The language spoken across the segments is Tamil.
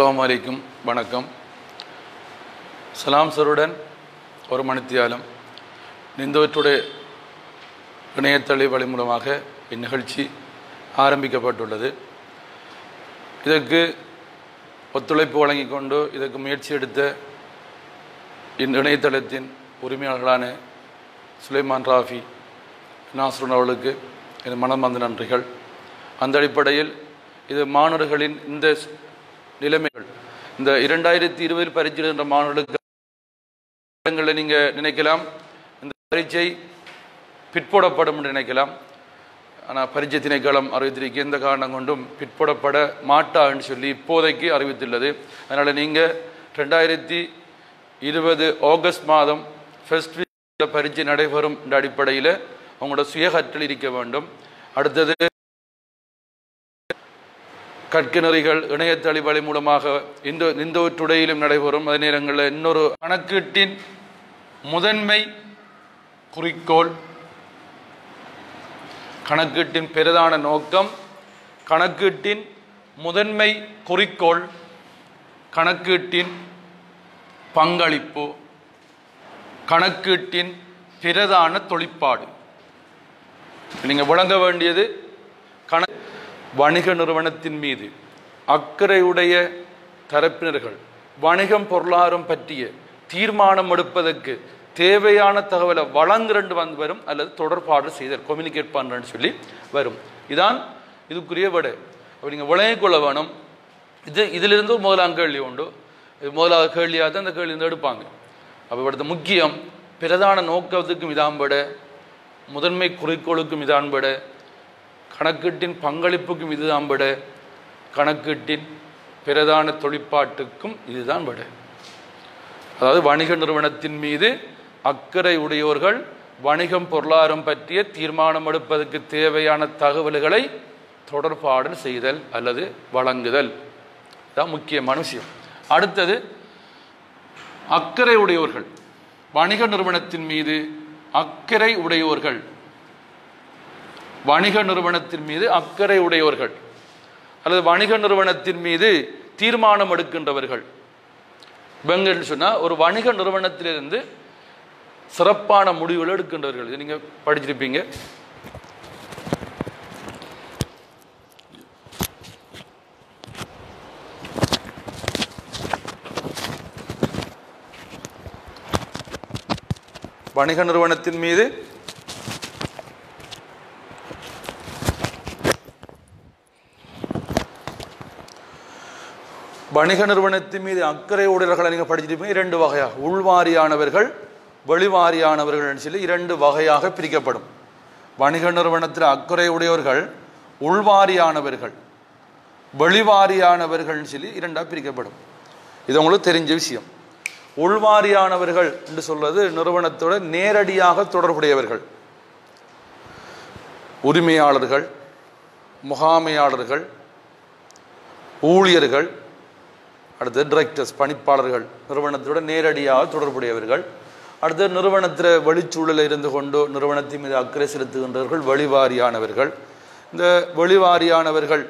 அஸ்லாம் வலைக்கும் வணக்கம். சலாம் சருடன் ஒரு மணித்தியாலம். நிந்தவற்றுடைய இணையத்தளி வழி மூலமாக இந்நிகழ்ச்சி ஆரம்பிக்கப்பட்டுள்ளது. இதற்கு ஒத்துழைப்பு வழங்கி கொண்டு இதற்கு முயற்சி எடுத்த இந்த இணையதளத்தின் உரிமையாளர்களான சுலைமான் ராஃபி நாசருன் அவர்களுக்கு எனது மனமார்ந்த நன்றிகள். அந்த அடிப்படையில் இது மாணவர்களின் இந்த நிலைமைகள். இந்த இரண்டாயிரத்தி இருபதில் பரீட்சை எழுதுகின்ற மாணவர்களுக்கு நீங்கள் நினைக்கலாம். இந்த பரீட்சை பிற்போடப்படும் என்று நினைக்கலாம். ஆனால் பரீட்சை திணைக்களம் அறிவித்திருக்க எந்த காரணம் கொண்டும் பிற்போடப்பட மாட்டான்னு சொல்லி இப்போதைக்கு அறிவித்துள்ளது. அதனால் நீங்கள் ரெண்டாயிரத்தி இருபது ஆகஸ்ட் மாதம் ஃபர்ஸ்ட் வீக்கில் பரீட்சை நடைபெறும் என்ற அடிப்படையில் உங்களோட சுயகற்றல் இருக்க வேண்டும். அடுத்தது கற்கிணறிகள் இணையத்தளி வழி மூலமாக இந்த இந்த துடையிலும் நடைபெறும். அதே நேரங்களில் இன்னொரு கணக்கீட்டின் முதன்மை குறிக்கோள் கணக்கீட்டின் பிரதான நோக்கம் கணக்கீட்டின் முதன்மை குறிக்கோள் கணக்கீட்டின் பங்களிப்பு கணக்கீட்டின் பிரதான தொழிற்பாடு. நீங்கள் விளங்க வேண்டியது வணிக நிறுவனத்தின் மீது அக்கறையுடைய தரப்பினர்கள் வணிகம் பொருளாதாரம் பற்றிய தீர்மானம் எடுப்பதற்கு தேவையான தகவலை வழங்குறண்டு வந்து வரும் அல்லது தொடர்பாடல் செய்தல் கம்யூனிகேட் பண்ணுறேன்னு சொல்லி வரும். இதான் இதுக்குரிய விட. அப்போ நீங்கள் விளங்கிக்கொள்ள வேணும். இது இதிலிருந்து ஒரு முதலாம் கேள்வி உண்டு. இது முதலாவது கேள்வியாக தான் அந்த கேள்வியிருந்து எடுப்பாங்க. அப்போ இவரது முக்கியம் பிரதான நோக்கத்துக்கும் இதான் இதாம்பட முதன்மை குறிக்கோளுக்கும் இதான் இதான்பட கணக்கீட்டின் பங்களிப்புக்கும் இதுதான் விட. கணக்கீட்டின் பிரதான தொழிற்பாட்டுக்கும் இதுதான் விட. அதாவது வணிக நிறுவனத்தின் மீது அக்கறை உடையோர்கள் வணிகம் பொருளாதாரம் பற்றிய தீர்மானம் எடுப்பதற்கு தேவையான தகவல்களை தொடர்பாடல் செய்தல் அல்லது வழங்குதல். தான் முக்கியமான விஷயம். அடுத்தது அக்கறை உடையோர்கள். வணிக நிறுவனத்தின் மீது அக்கறை உடையோர்கள் வணிக நிறுவனத்தின் மீது அக்கறை உடையவர்கள் அல்லது வணிக நிறுவனத்தின் மீது தீர்மானம் எடுக்கின்றவர்கள். இவங்கன்னு சொன்னால் ஒரு வணிக நிறுவனத்திலிருந்து சிறப்பான முடிவுகள் எடுக்கின்றவர்கள். இது நீங்கள் படிச்சிருப்பீங்க. வணிக நிறுவனத்தின் மீது வணிக நிறுவனத்தின் மீது அக்கறை உடையவர்களை நீங்கள் படிச்சிருப்பீங்க இரண்டு வகையாக. உள்வாரியானவர்கள் வெளிவாரியானவர்கள் சொல்லி இரண்டு வகையாக பிரிக்கப்படும். வணிக நிறுவனத்தில் அக்கறை உடையவர்கள் உள்வாரியானவர்கள் வெளிவாரியானவர்கள் சொல்லி இரண்டாக பிரிக்கப்படும். இது உங்களுக்கு தெரிஞ்ச விஷயம். உள்வாரியானவர்கள் என்று சொல்வது நிறுவனத்தோட நேரடியாக தொடர்புடையவர்கள். உரிமையாளர்கள் முகாமையாளர்கள் ஊழியர்கள் அடுத்து டிரெக்டர்ஸ் பணிப்பாளர்கள் நிறுவனத்தோட நேரடியாக தொடர்புடையவர்கள். அடுத்து நிறுவனத்தில் வெளிச்சூழலில் இருந்து கொண்டு நிறுவனத்தின் மீது அக்கறை செலுத்துகின்றவர்கள் வெளிவாரியானவர்கள். இந்த வெளிவாரியானவர்கள்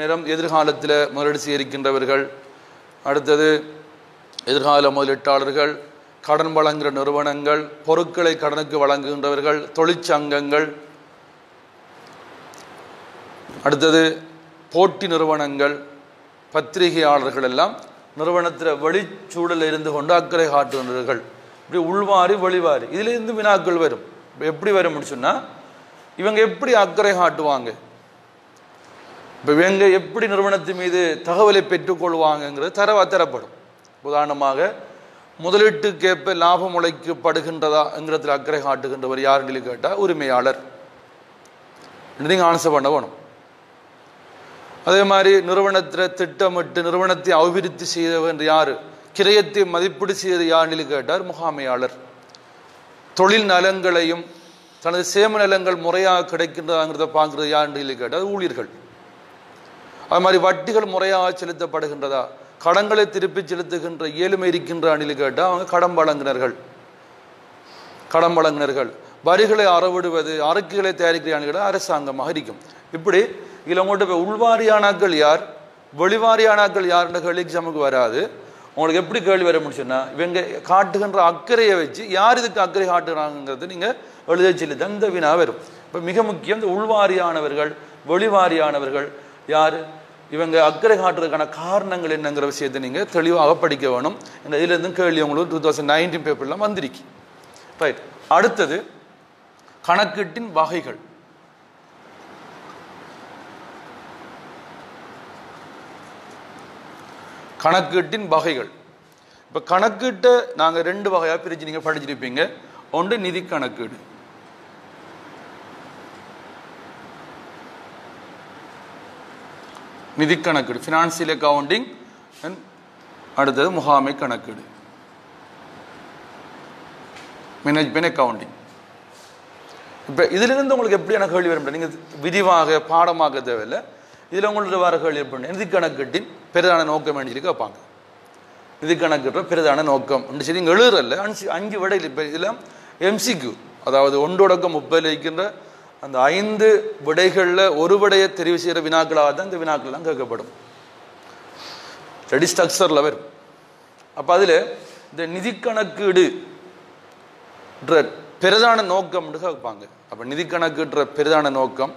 நேரம் எதிர்காலத்தில் முதலீடு செய்திருக்கின்றவர்கள். அடுத்தது எதிர்கால முதலீட்டாளர்கள் கடன் வழங்குகிற நிறுவனங்கள் பொருட்களை கடனுக்கு வழங்குகின்றவர்கள் தொழிற்சங்கங்கள். அடுத்தது போட்டி நிறுவனங்கள் பத்திரிகையாளர்கள் எல்லாம் நிறுவனத்தில் வெளிச்சூழலில் இருந்து கொண்டு அக்கறை காட்டுகின்றவர்கள் இப்படி உள்வாரி வெளிவாரி. இதிலிருந்து வினாக்கள் வரும். எப்படி வரும்னு சொன்னால் இவங்க எப்படி அக்கறை காட்டுவாங்க? இப்போ இவங்க எப்படி நிறுவனத்தின் மீது தகவலை பெற்றுக்கொள்வாங்கங்கிறது தரவா தரப்படும். உதாரணமாக முதலீட்டுக்கேற்ப லாபம் உழைக்கப்படுகின்றதாங்கிறதுல அக்கறை காட்டுகின்றவர் யாருன்னு கேட்டால் உரிமையாளர். நீங்கள் ஆன்சர் பண்ண வேணும். அதே மாதிரி நிறுவனத்தில் திட்டமிட்டு நிறுவனத்தை அபிவிருத்தி செய்தவர் யார்? கிரயத்தை மதிப்பீடு செய்தது யாருன்னு கேட்டார் முகாமையாளர். தொழில் நலங்களையும் தனது சேம நலங்கள் முறையாக கிடைக்கின்றதாங்கிறத பார்க்குறது யாருன்னு கேட்டால் ஊழியர்கள். அது மாதிரி வட்டிகள் முறையாக செலுத்தப்படுகின்றதா? கடன்களை திருப்பி செலுத்துகின்ற ஏழுமை இருக்கின்ற அணில் கேட்டால் அவங்க கடன் வழங்கினர்கள். கடன் வழங்கினர்கள். வரிகளை அறவிடுவது அறிக்கைகளை தயாரிக்கிற அணிகள் அரசாங்கமாக இருக்கும். இப்படி இதில் உங்கள்கிட்ட போய் உள்வாரியானாக்கள் யார்? வெளிவாரியானாக்கள் யாருன்ற கேள்வி எக்ஸாமுக்கு வராது. உங்களுக்கு எப்படி கேள்வி வர முடிச்சுன்னா இவங்க காட்டுகின்ற அக்கறையை வச்சு யார் இதுக்கு அக்கறை காட்டுறாங்கிறது நீங்கள் எழுத சொல்லி தந்த வினா வரும். இப்போ மிக முக்கியம் இந்த உள்வாரியானவர்கள் வெளிவாரியானவர்கள் யார்? இவங்க அக்கறை காட்டுறதுக்கான காரணங்கள் என்னங்கிற விஷயத்தை நீங்கள் தெளிவாக படிக்க வேணும். இந்த இதுலேருந்து கேள்வி உங்களுக்கு டூ தௌசண்ட் நைன்டீன் பேப்பர்லாம் வந்திருக்கு. ரைட் அடுத்தது கணக்கீட்டின் வகைகள். கணக்கீட்டின் வகைகள். இப்போ கணக்கீட்டை நாங்கள் ரெண்டு வகையாக பிரித்து நீங்கள் படிச்சிருப்பீங்க. ஒன்று நிதி கணக்கீடு. நிதி கணக்கீடு. ஃபினான்சியல் அக்கவுண்டிங் அடுத்தது முகாமை கணக்கீடு. மேனேஜ்மெண்ட் அக்கவுண்டிங் இப்போ இதிலிருந்து உங்களுக்கு எப்படியான கேள்வி வரும்? நீங்கள் விரிவாக பாடமாக தேவையில்லை. இதில் உங்களோட வர கேள்வி எப்படி? நிதி கணக்கெட்டின் பெரிதான நோக்கம் என்று சொல்லி கேட்பாங்க நிதி கணக்கிட்ட பெரிதான நோக்கம். என்று சொல்லி இங்கே எழுதுறல்ல. அஞ்சு அஞ்சு விடையில் இப்போ இதில் எம்சிக்யூ அதாவது ஒன்றொடக்கம் முப்பதில் இருக்கின்ற அந்த ஐந்து விடைகளில் ஒரு விடையை தெரிவு செய்கிற வினாக்களாக தான் இந்த வினாக்கள்லாம் கேட்கப்படும். ரெடி ஸ்ட்ரக்சரில் வரும். அப்போ அதில் இந்த நிதி கணக்கீடு பிரதான நோக்கம் கேட்பாங்க. அப்போ நிதி கணக்குன்ற பிரதான நோக்கம்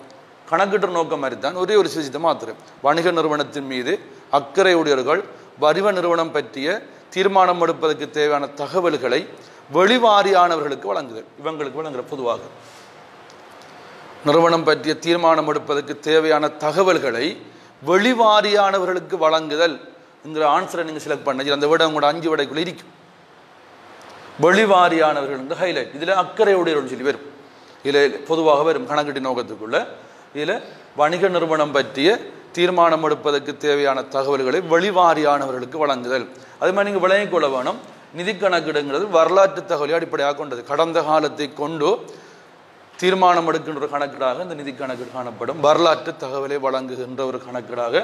கணக்கிட்டு நோக்கம் மாதிரி தான் ஒரே ஒரு விஷயத்தை மாத்திரம் வணிக நிறுவனத்தின் மீது அக்கறை உடையவர்கள் வரிவ நிறுவனம் பற்றிய தீர்மானம் எடுப்பதற்கு தேவையான தகவல்களை வெளிவாரியானவர்களுக்கு வழங்குதல் இவங்களுக்கு வழங்குற பொதுவாக. நிறுவனம் பற்றிய தீர்மானம் எடுப்பதற்கு தேவையான தகவல்களை வெளிவாரியானவர்களுக்கு வழங்குதல் என்கிற ஆன்சரை நீங்கள் செலக்ட் பண்ண அந்த விட உங்களோட அஞ்சு விடைக்குள்ள இருக்கும். வெளிவாரியானவர்கள் ஹைலைட் இதில் அக்கறையுடையவர்கள் சொல்லி வரும். இதில் பொதுவாக வரும் கணக்கட்டி நோக்கத்துக்குள்ள இதில் வணிக நிறுவனம் பற்றிய தீர்மானம் எடுப்பதற்கு தேவையான தகவல்களை வெளிவாரியானவர்களுக்கு வழங்குதல். அது மாதிரி நீங்கள் விளங்கிக் கொள்ள வேணும். நிதி கணக்கிடுங்கிறது வரலாற்று தகவலை அடிப்படையாக கொண்டது. கடந்த காலத்தை கொண்டு தீர்மானம் எடுக்கின்ற ஒரு கணக்கீடாக இந்த நிதி கணக்கீடு காணப்படும். வரலாற்று தகவலை வழங்குகின்ற ஒரு கணக்கீடாக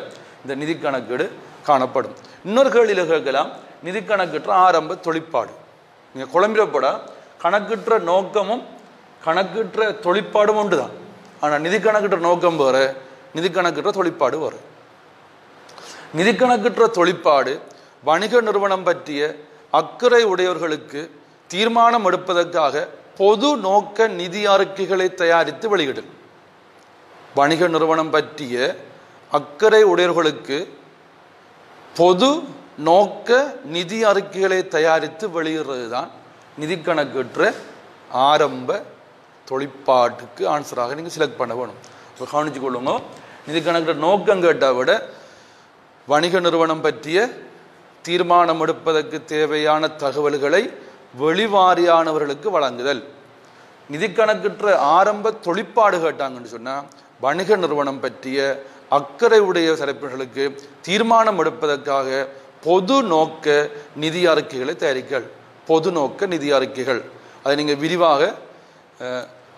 இந்த நிதி கணக்கீடு காணப்படும். இன்னொரு கேள்வியில் கேட்கலாம். நிதி கணக்கீட்டு ஆரம்ப தொழிற்பாடு. நீங்கள் குழம்பிடப்பட கணக்கிட்ட நோக்கமும் கணக்கிட்ட தொழிற்பாடும் ஒன்று தான் ஆனால் நிதி கணக்கிட்ட நோக்கம் வேறு நிதி கணக்கிட்ட தொழிற்பாடு வேறு. நிதி கணக்கிட்ட தொழிற்பாடு வணிக நிறுவனம் பற்றிய அக்கறை உடையவர்களுக்கு தீர்மானம் எடுப்பதற்காக பொது நோக்க நிதி அறிக்கைகளை தயாரித்து வெளியிடும். வணிக நிறுவனம் பற்றிய அக்கறை உடையவர்களுக்கு பொது நோக்க நிதி அறிக்கைகளை தயாரித்து வெளியிடுறது தான் நிதி கணக்கற்ற ஆரம்ப தொழிற்பாட்டுக்கு ஆன்சராக நீங்கள் செலக்ட் பண்ண வேணும். இப்போ கவனிச்சு கொள்ளுங்க. நிதி கணக்கிற நோக்கம் கேட்டால் விட வணிக நிறுவனம் பற்றிய தீர்மானம் எடுப்பதற்கு தேவையான தகவல்களை வெளிவாரியானவர்களுக்கு வழங்குதல். நிதி கணக்கிற்ற ஆரம்ப தொழிற்பாடு கேட்டாங்கன்னு சொன்னால் வணிக நிறுவனம் பற்றிய அக்கறை உடைய தரப்பினர்களுக்கு தீர்மானம் எடுப்பதற்காக பொது நோக்க நிதி அறிக்கைகளை தயாரிக்கல். பொது நோக்க நிதி அறிக்கைகள். அதை நீங்கள் விரிவாக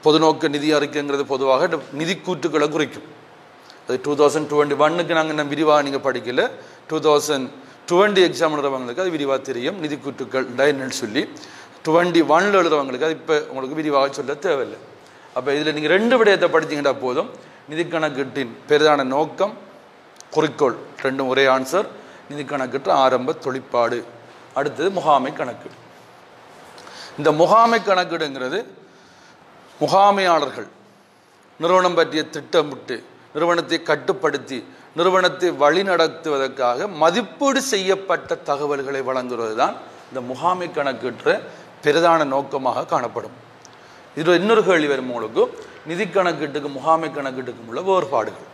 பொதுநோக்க நிதி அறிக்கைங்கிறது பொதுவாக நிதி கூற்றுக்களை குறிக்கும். அது டூ தௌசண்ட் டுவெண்ட்டி ஒன்னுக்கு நாங்கள் இன்னும் விரிவாக நீங்கள் படிக்கல. டூ தௌசண்ட் டுவெண்ட்டி எக்ஸாம் எழுதுறவங்களுக்கு அது விரிவாக தெரியும். நிதி கூற்றுக்கள் என்னன்னு சொல்லி டுவெண்ட்டி ஒன்ல எழுதுறவங்களுக்கு அது இப்போ உங்களுக்கு விரிவாக சொல்ல தேவையில்லை. அப்போ இதில் நீங்கள் ரெண்டு விடயத்தை படிச்சீங்கன்னா போதும். நிதி கணக்கீட்டின் பெரிதான நோக்கம் குறிக்கோள் ரெண்டும் ஒரே ஆன்சர் நிதி கணக்கிட்டு ஆரம்ப தொழிற்பாடு. அடுத்தது முகாமை கணக்கீடு. இந்த முகாமை கணக்கீடுங்கிறது முகாமையாளர்கள் நிறுவனம் பற்றிய திட்டமிட்டு நிறுவனத்தை கட்டுப்படுத்தி நிறுவனத்தை வழிநடத்துவதற்காக மதிப்பீடு செய்யப்பட்ட தகவல்களை வழங்குவது தான் இந்த முகாமை கணக்கீட்டு பிரதான நோக்கமாக காணப்படும். இதில் இன்னொரு கேள்வி வரும் உங்களுக்கு. நிதி கணக்கீட்டுக்கு முகாமை கணக்கீட்டுக்கும் உள்ள வேறுபாடுகள்.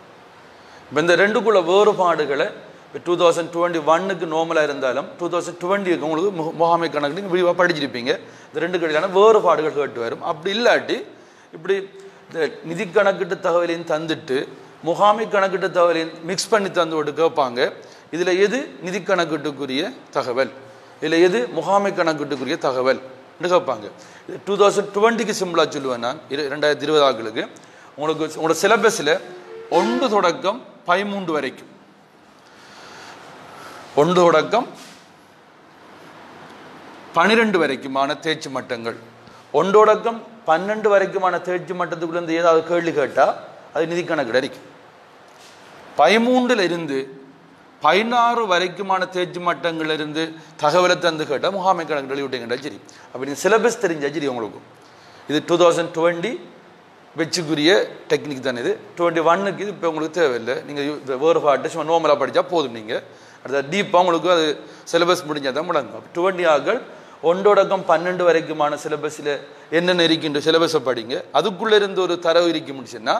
இப்போ இந்த ரெண்டுக்குள்ள வேறுபாடுகளை இப்போ டூ தௌசண்ட் டுவெண்ட்டி ஒன்னுக்கு நார்மலாக இருந்தாலும் டூ தௌசண்ட் டுவெண்ட்டிக்கு உங்களுக்கு முகாமை கணக்கு நீங்கள் விரிவாக படிச்சிருப்பீங்க. இந்த ரெண்டு கடையிலான வேறுபாடுகள் கேட்டு வரும். அப்படி இல்லாட்டி இப்படி இந்த நிதி கணக்கிட்டு தகவலையும் தந்துட்டு முகாமை கணக்கிட்டு தகவலையும் மிக்ஸ் பண்ணி தந்து விட்டு கேட்பாங்க. இதில் எது நிதி கணக்கீட்டுக்குரிய தகவல்? இதில் எது முகாமை கணக்கீட்டுக்குரிய தகவல்? கேட்பாங்க. இது டூ தௌசண்ட் டுவெண்ட்டிக்கு சிம்பிளாக சொல்லுவேன் நான். இரு ரெண்டாயிரத்தி இருபது ஆக்களுக்கு உங்களுக்கு உங்களோட சிலபஸில் ஒன்று தொடக்கம் பதிமூன்று வரைக்கும். ஒன்று தொடக்கம் பனிரெண்டு வரைக்குமான தேர்ச்சி மட்டங்கள். ஒன்று தொடக்கம் பன்னெண்டு வரைக்குமான தேர்ச்சி மட்டத்துக்குள்ள இருந்து ஏதாவது கேள்வி கேட்டால் அது நிதி கணக்கில் அடிக்கும். பதிமூன்றில் இருந்து பதினாறு வரைக்குமான தேர்ச்சி மட்டங்கள்ல இருந்து தகவலை தந்து கேட்டால் முகாமை கணக்கு வெளியிட்டீங்கன்னா சரி. அப்படின்னு சிலபஸ் தெரிஞ்சா சரி உங்களுக்கு. இது டூ தௌசண்ட் டுவெண்ட்டி வெச்சுக்குரிய டெக்னிக் தானே இது. டுவெண்ட்டி ஒன்னுக்கு இது இப்போ உங்களுக்கு தேவையில்லை. நீங்கள் வேறு பாட்டு சும்மா நோமலாக படித்தா போதும் நீங்கள் அடுத்த டீப்பாக உங்களுக்கு அது சிலபஸ் முடிஞ்சால் தான் முடங்கும் டுவெண்ட்டி ஆக்கள் ஒன்றோடக்கம் பன்னெண்டு வரைக்குமான சிலபஸில் என்னென்ன இருக்கின்ற சிலபஸை படிங்க. அதுக்குள்ளே இருந்து ஒரு தரவு இருக்க முடிச்சுன்னா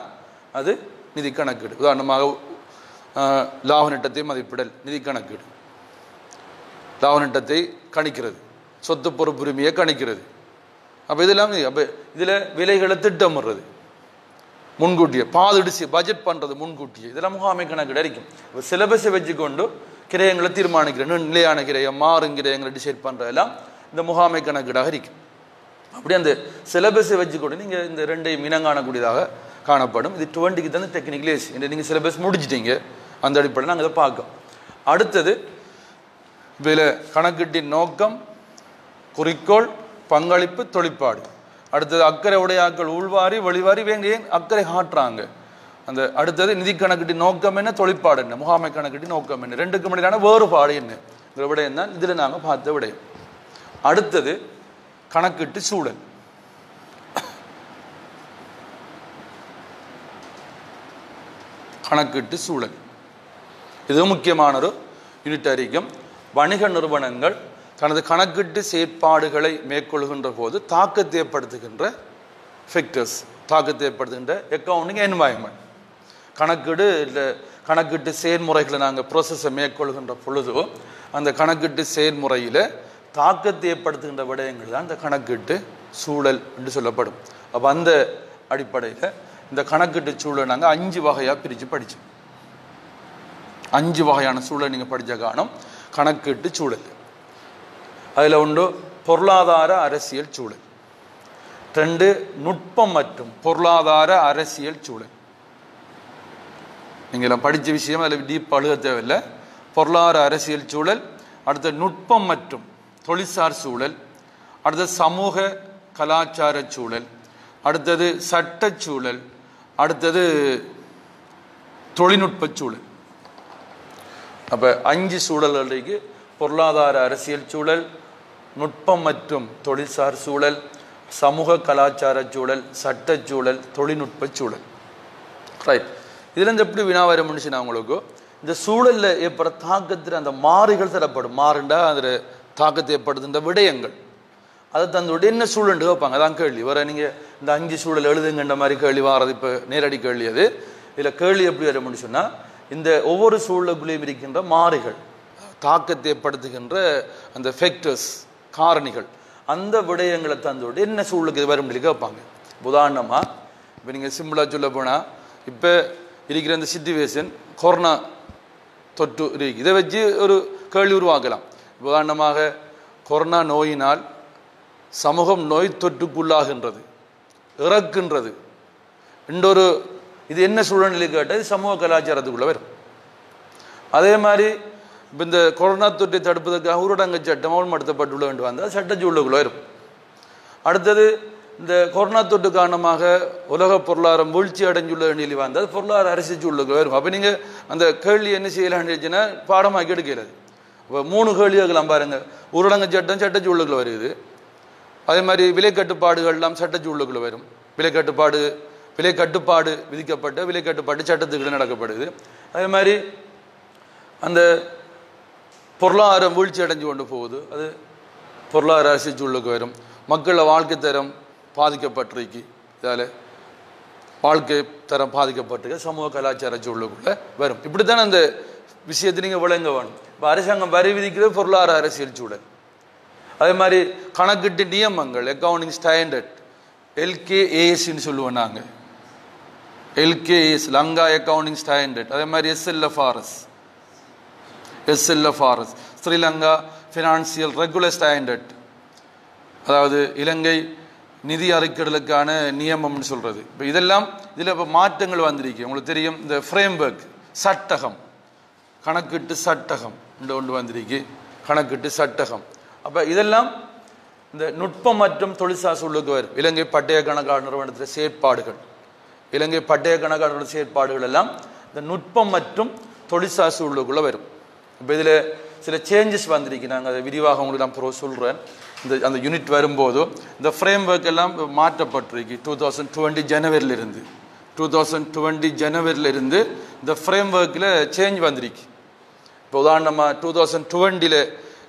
அது நிதி கணக்கீடு. உதாரணமாக லாப நட்டத்தை மதிப்பிடல் நிதி கணக்கீடு. லாப நட்டத்தை கணிக்கிறது. சொத்து பொறுப்புரிமையை கணிக்கிறது. அப்போ இதெல்லாம் அப்போ இதில் விலைகளை திட்டமிடுறது. முன்கூட்டியே பாதுடிச்சு பட்ஜெட் பண்ணுறது முன்கூட்டியே. இதெல்லாம் முகாமை கணக்கு இருக்கும் இப்போ சிலபஸை வச்சுக்கொண்டு கிரயங்களை தீர்மானிக்கிறேன் நிலையான கிரயம் மாறும் கிரயங்களை டிசைட் பண்ணுறதெல்லாம் இந்த முகாமை கணக்கீடாக இருக்கும் அப்படி அந்த சிலபஸை வச்சுக்கொண்டு நீங்கள் இந்த ரெண்டையும் இனங்காணக்கூடியதாக காணப்படும். இது டுவெண்ட்டிக்கு தான் டெக்னிக்கலேஸ் நீங்கள் சிலபஸ் முடிச்சிட்டீங்க. அந்த அடிப்படையில் நாங்கள் இதை பார்க்கோம் அடுத்தது இதில் கணக்கீட்டின் நோக்கம் குறிக்கோள் பங்களிப்பு தொழிற்பாடு. அடுத்தது அக்கறை உடையாக்கள் உள்வாரி வெளிவாரி ஏன் அக்கறை காட்டுறாங்க? அந்த அடுத்தது நிதி கணக்கீட்டின் நோக்கம் என்ன? தொழிற்பாடு என்ன? முகாமை கணக்கீட்டின் நோக்கம் என்ன? ரெண்டுக்கு முன்னாடியான வேறுபாடு என்ன? இந்த விடயம் தான் இதில் நாங்கள் பார்த்த விடயம். அடுத்தது கணக்கிட்டு சூழல். கணக்கிட்டு சூழல். இது முக்கியமான ஒரு யூனிட் அறிக்கம் வணிக நிறுவனங்கள் தனது கணக்கிட்டு செயற்பாடுகளை மேற்கொள்கின்ற போது தாக்கத்தை ஏற்படுத்துகின்ற ஃபெக்டர்ஸ் தாக்கத்தை ஏற்படுத்துகின்ற எக்கவுண்டிங் என்வாயன்மெண்ட் கணக்கீடு இல்லை கணக்கிட்டு செயல்முறைகளை நாங்கள் ப்ரோசஸை மேற்கொள்கின்ற பொழுதோ அந்த கணக்கிட்டு செயல்முறையில் தாக்கத்தை ஏற்படுத்துகின்ற விடயங்கள் தான் இந்த கணக்கீட்டு சூழல் என்று சொல்லப்படும். அப்போ அந்த அடிப்படையில் இந்த கணக்கீட்டு சூழல் நாங்கள் அஞ்சு வகையாக பிரித்து படித்தோம் அஞ்சு வகையான சூழல் நீங்கள் படித்த காணும் கணக்கீட்டு சூழல். அதில் உண்டு பொருளாதார அரசியல் சூழல். ரெண்டு நுட்பம் மற்றும் பொருளாதார அரசியல் சூழல். நீங்கள் படித்த விஷயம் அதில் டீப் அழுக தேவையில்லை. பொருளாதார அரசியல் சூழல் அடுத்த நுட்பம் மற்றும் தொழிற்சார் சூழல் அடுத்தது சமூக கலாச்சார சூழல் அடுத்தது சட்ட சூழல் அடுத்தது தொழில்நுட்ப சூழல். அப்போ அஞ்சு சூழல்கள் பொருளாதார அரசியல் சூழல் நுட்பம் மற்றும் தொழில்சார் சூழல் சமூக கலாச்சார சூழல் சட்டச்சூழல் தொழில்நுட்ப சூழல். ரைட் இதுலேருந்து எப்படி வினா வர உங்களுக்கு இந்த சூழலில் ஏற்படுற தாக்கத்தில் அந்த மாறுகள் தரப்படும். மாறுண்டா அதில் தாக்கத்தை ஏற்படுத்துகின்ற விடயங்கள். அதை தந்தோட என்ன சூழல் கேட்பாங்க. அதான் கேள்வி. வர நீங்கள் இந்த அஞ்சு சூழல் எழுதுங்கன்ற மாதிரி கேள்வி வாரது இப்போ நேரடி கேள்வி அது. இதில் கேள்வி எப்படி வர முடிச்சுன்னா இந்த ஒவ்வொரு சூழலுக்குள்ளேயும் இருக்கின்ற மாறிகள் தாக்கத்தை ஏற்படுத்துகின்ற அந்த ஃபேக்டர்ஸ் காரணிகள் அந்த விடயங்களை தந்தோடு என்ன சூழலுக்கு இது வரும் சொல்லி கேட்பாங்க. உதாரணமாக இப்போ நீங்கள் சிம்பிளாக சொல்ல போனால் இப்போ இருக்கிற இந்த சிச்சுவேஷன் கொரோனா தொற்று இருக்கு. இதை வச்சு ஒரு கேள்வி உருவாக்கலாம். உதாரணமாக கொரோனா நோயினால் சமூகம் நோய் தொற்றுக்குள்ளாகின்றது இறக்கின்றது. இன்னொரு இது என்ன சூழ்நிலை கேட்டால் இது சமூக கலாச்சாரத்துக்குள்ளே வரும். அதே மாதிரி இப்போ இந்த கொரோனா தொற்றை தடுப்பதற்காக ஊரடங்கு சட்டம் அமல்படுத்தப்பட்டுள்ள வேண்டும் வந்தால் சட்டச்சூழலுக்குள்ளே வரும். அடுத்தது இந்த கொரோனா தொற்று காரணமாக உலக பொருளாதாரம் வீழ்ச்சி அடைஞ்சுள்ள நிலை வந்தால் பொருளாதார அரசு சூழலுக்கு வரும். அப்போ நீங்கள் அந்த கேள்வி என்ன செய்யலாம்னு பாடமாக்கி எடுக்கிறது. இப்போ மூணு கேள்விகளாம் பாருங்கள் ஊரடங்கு சட்டம் சட்டச்சூழலுக்குள்ள வருது. அதே மாதிரி விலை கட்டுப்பாடுகள்லாம் சட்டச்சூழலுக்குள்ள வரும். விலை கட்டுப்பாடு விலை கட்டுப்பாடு விதிக்கப்பட்ட விலை கட்டுப்பாடு சட்டத்துக்குள்ள நடக்கப்படுது. அதே மாதிரி அந்த பொருளாதாரம் வீழ்ச்சி அடைஞ்சு கொண்டு போகுது. அது பொருளாதார அரசியல் சூழலுக்கு வரும். மக்களோட வாழ்க்கை தரம் பாதிக்கப்பட்டிருக்கு. இதால் வாழ்க்கை தரம் பாதிக்கப்பட்டிருக்க. சமூக கலாச்சார சூழலுக்குள்ளே வரும். இப்படித்தானே அந்த விஷயத்தை நீங்கள் விளங்க வேணும். இப்போ அரசாங்கம் வரி விதிக்கிறது பொருளாதார அரசியல் சூழல். அதே மாதிரி கணக்கிட்டு நியமங்கள் அக்கௌண்டிங் ஸ்டாண்டர்ட் எல்கேஏஎஸ்ன்னு சொல்லுவோம் நாங்கள் எல்கேஎஸ் லங்கா அக்கௌண்டிங் ஸ்டாண்டர்ட் அதே மாதிரி SLFRS SLFRS Sri Lanka financial regular standard அதாவது இலங்கை நிதி அறிக்கைகளுக்கான நியமம்னு சொல்கிறது இப்போ இதெல்லாம் இதில் இப்போ மாற்றங்கள் வந்திருக்கு உங்களுக்கு தெரியும் இந்த ஃப்ரேம்வொர்க் சட்டகம். கணக்கிட்டு சட்டகம் இந்த கொண்டு வந்திருக்கு. கணக்கிட்டு சட்டகம். அப்போ இதெல்லாம் இந்த நுட்பம் மற்றும் தொழிற்சா சூழலுக்கு வரும். இலங்கை பட்டய கணக்காளர் நிறுவனத்தில் செயற்பாடுகள். இலங்கை பட்டய கணக்காளர் செயற்பாடுகள் எல்லாம் இந்த நுட்பம் மற்றும் தொழிற்சா சூழலுக்குள்ள வரும். இப்போ இதில் சில சேஞ்சஸ் வந்திருக்கு. நாங்கள் அதை விரிவாக உங்களுக்கு நான் ப்ரோ சொல்கிறேன் இந்த அந்த யூனிட் வரும்போது இந்த ஃப்ரேம் ஒர்க் எல்லாம் மாற்றப்பட்டிருக்கு. டூ தௌசண்ட் டுவெண்ட்டி ஜனவரியிலிருந்து டூ தௌசண்ட் டுவெண்ட்டி ஜனவரியிலிருந்து இந்த ஃப்ரேம் ஒர்க்கில் சேஞ்ச் வந்திருக்கு. இப்போ உதாரணமாக டூ தௌசண்ட் டுவெண்ட்டியில்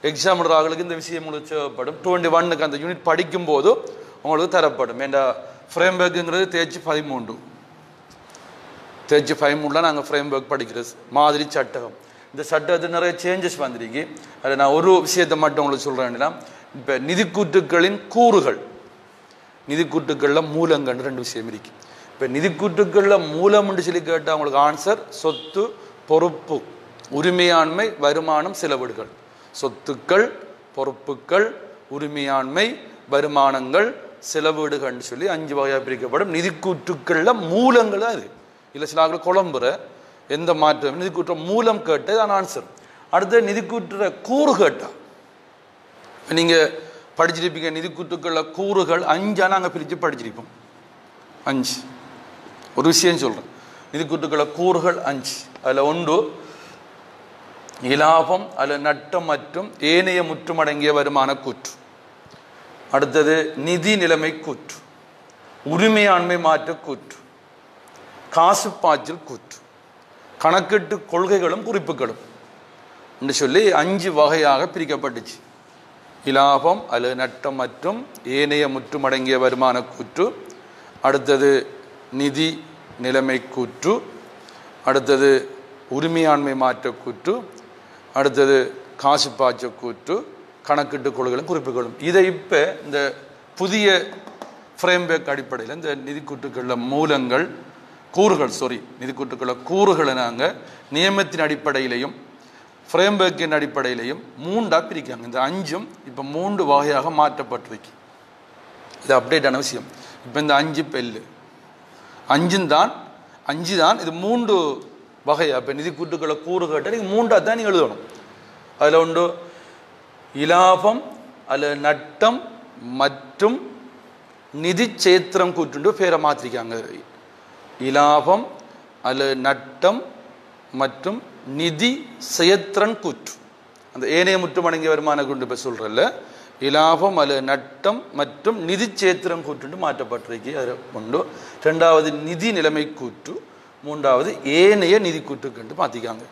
எக்ஸாம் ஆளுக்கு இந்த விஷயம் உங்களுக்கு தேவைப்படும் டுவெண்ட்டி ஒன்னுக்கு அந்த யூனிட் படிக்கும் போது உங்களுக்கு தரப்படும். ஏண்டா ஃப்ரேம் ஒர்க்குங்கிறது தேர்ச்சி பதிமூன்று. தேர்ச்சி பதிமூணுல நாங்கள் ஃப்ரேம் ஒர்க் படிக்கிறது மாதிரி சட்டகம். இந்த சட்டத்தில் நிறைய சேஞ்சஸ் வந்திருக்கு. அதில் நான் ஒரு விஷயத்தை மட்டும் உங்களுக்கு சொல்கிறேன்னா இப்போ நிதிக்கூற்றுக்களின் கூறுகள். நிதிக்கூற்றுக்களில் மூலங்கன்னு ரெண்டு விஷயம் இருக்குது இப்போ நிதிக்கூற்றுக்களில் மூலம்னு சொல்லி கேட்டால் அவங்களுக்கு ஆன்சர் சொத்து பொறுப்பு. உரிமையாண்மை வருமானம் செலவிடுகள் சொத்துக்கள் பொறுப்புகள் உரிமையாண்மை வருமானங்கள் செலவீடுகள்னு சொல்லி அஞ்சு வகையாக பிரிக்கப்படும். நிதிக்கூற்றுக்களில் மூலங்கள் அது இல்லை சில ஆட்கள் குழம்புற எந்த மாற்றம்? நிதிக்கூற்ற மூலம் கேட்டு தான் ஆன்சர் அடுத்து நிதிக்கூற்ற கூறு கேட்டா. நீங்கள் படிச்சிருப்பீங்க நிதிக்கூற்றுக்களில் கூறுகள் அஞ்சா நாங்கள் பிரித்து படிச்சிருப்போம். அஞ்சு. ஒரு விஷயம் சொல்கிறேன் நிதிக்கூற்றுக்களில் கூறுகள் அஞ்சு. அதில் ஒன்று இலாபம் அல்லது நட்டம் மற்றும் ஏனைய முற்றுமடங்கிய வருமான கூற்று. அடுத்தது நிதி நிலைமை கூற்று. உரிமையாண்மை மாற்ற கூற்று. காசு பாய்ச்சல் கூற்று. கணக்கெட்டு கொள்கைகளும் குறிப்புகளும். என்று சொல்லி அஞ்சு வகையாக பிரிக்கப்பட்டுச்சு. இலாபம் அல்லது நட்டம் மற்றும் ஏனைய முற்றுமடங்கிய வருமான கூற்று. அடுத்தது நிதி நிலைமை கூற்று. அடுத்தது உரிமையாண்மை மாற்ற கூற்று. அடுத்தது காசு பாய்ச்ச கூற்று கணக்கிட்டு கொள்கைகளும் குறிப்புகளும் இதை இப்போ இந்த புதிய ஃப்ரேம்வேக் அடிப்படையில் இந்த நிதிக்கூட்டுக்களில் மூலங்கள் கூறுகள் சாரி நிதிக்கூட்டுக்களில் கூறுகளை நாங்கள் நியமத்தின் அடிப்படையிலையும் ஃப்ரேம்வேக்கின் அடிப்படையிலையும் மூண்டாக பிரிக்காங்க இந்த அஞ்சும் இப்போ மூன்று வகையாக மாற்றப்பட்டிருக்கு. இது அப்டேட்டான விஷயம். இப்போ இந்த அஞ்சு பெல்லு. அஞ்சும் தான் அஞ்சு தான் இது மூன்று வகையா இப்போ நிதி கூட்டுக்களை கூறு கேட்டால் நீங்கள் மூன்றாக தான் நீங்கள் எழுதணும். அதில் உண்டு இலாபம் அல்லது நட்டம் மற்றும் நிதி சேத்திரம் கூட்டுண்டு பேரை மாற்றிருக்காங்க இலாபம் அல்லது நட்டம் மற்றும் நிதி செயத்திறன் கூற்று. அந்த ஏனைய முற்றுமடங்கிய வருமான கொண்டு இப்போ சொல்கிறல்ல இலாபம் அல்லது நட்டம் மற்றும் நிதி சேத்திரம் கூற்றுண்டு மாற்றப்பட்டிருக்கு. அது உண்டு ரெண்டாவது நிதி நிலைமை கூற்று. மூன்றாவது ஏனைய நிதி மாற்றிக்காங்க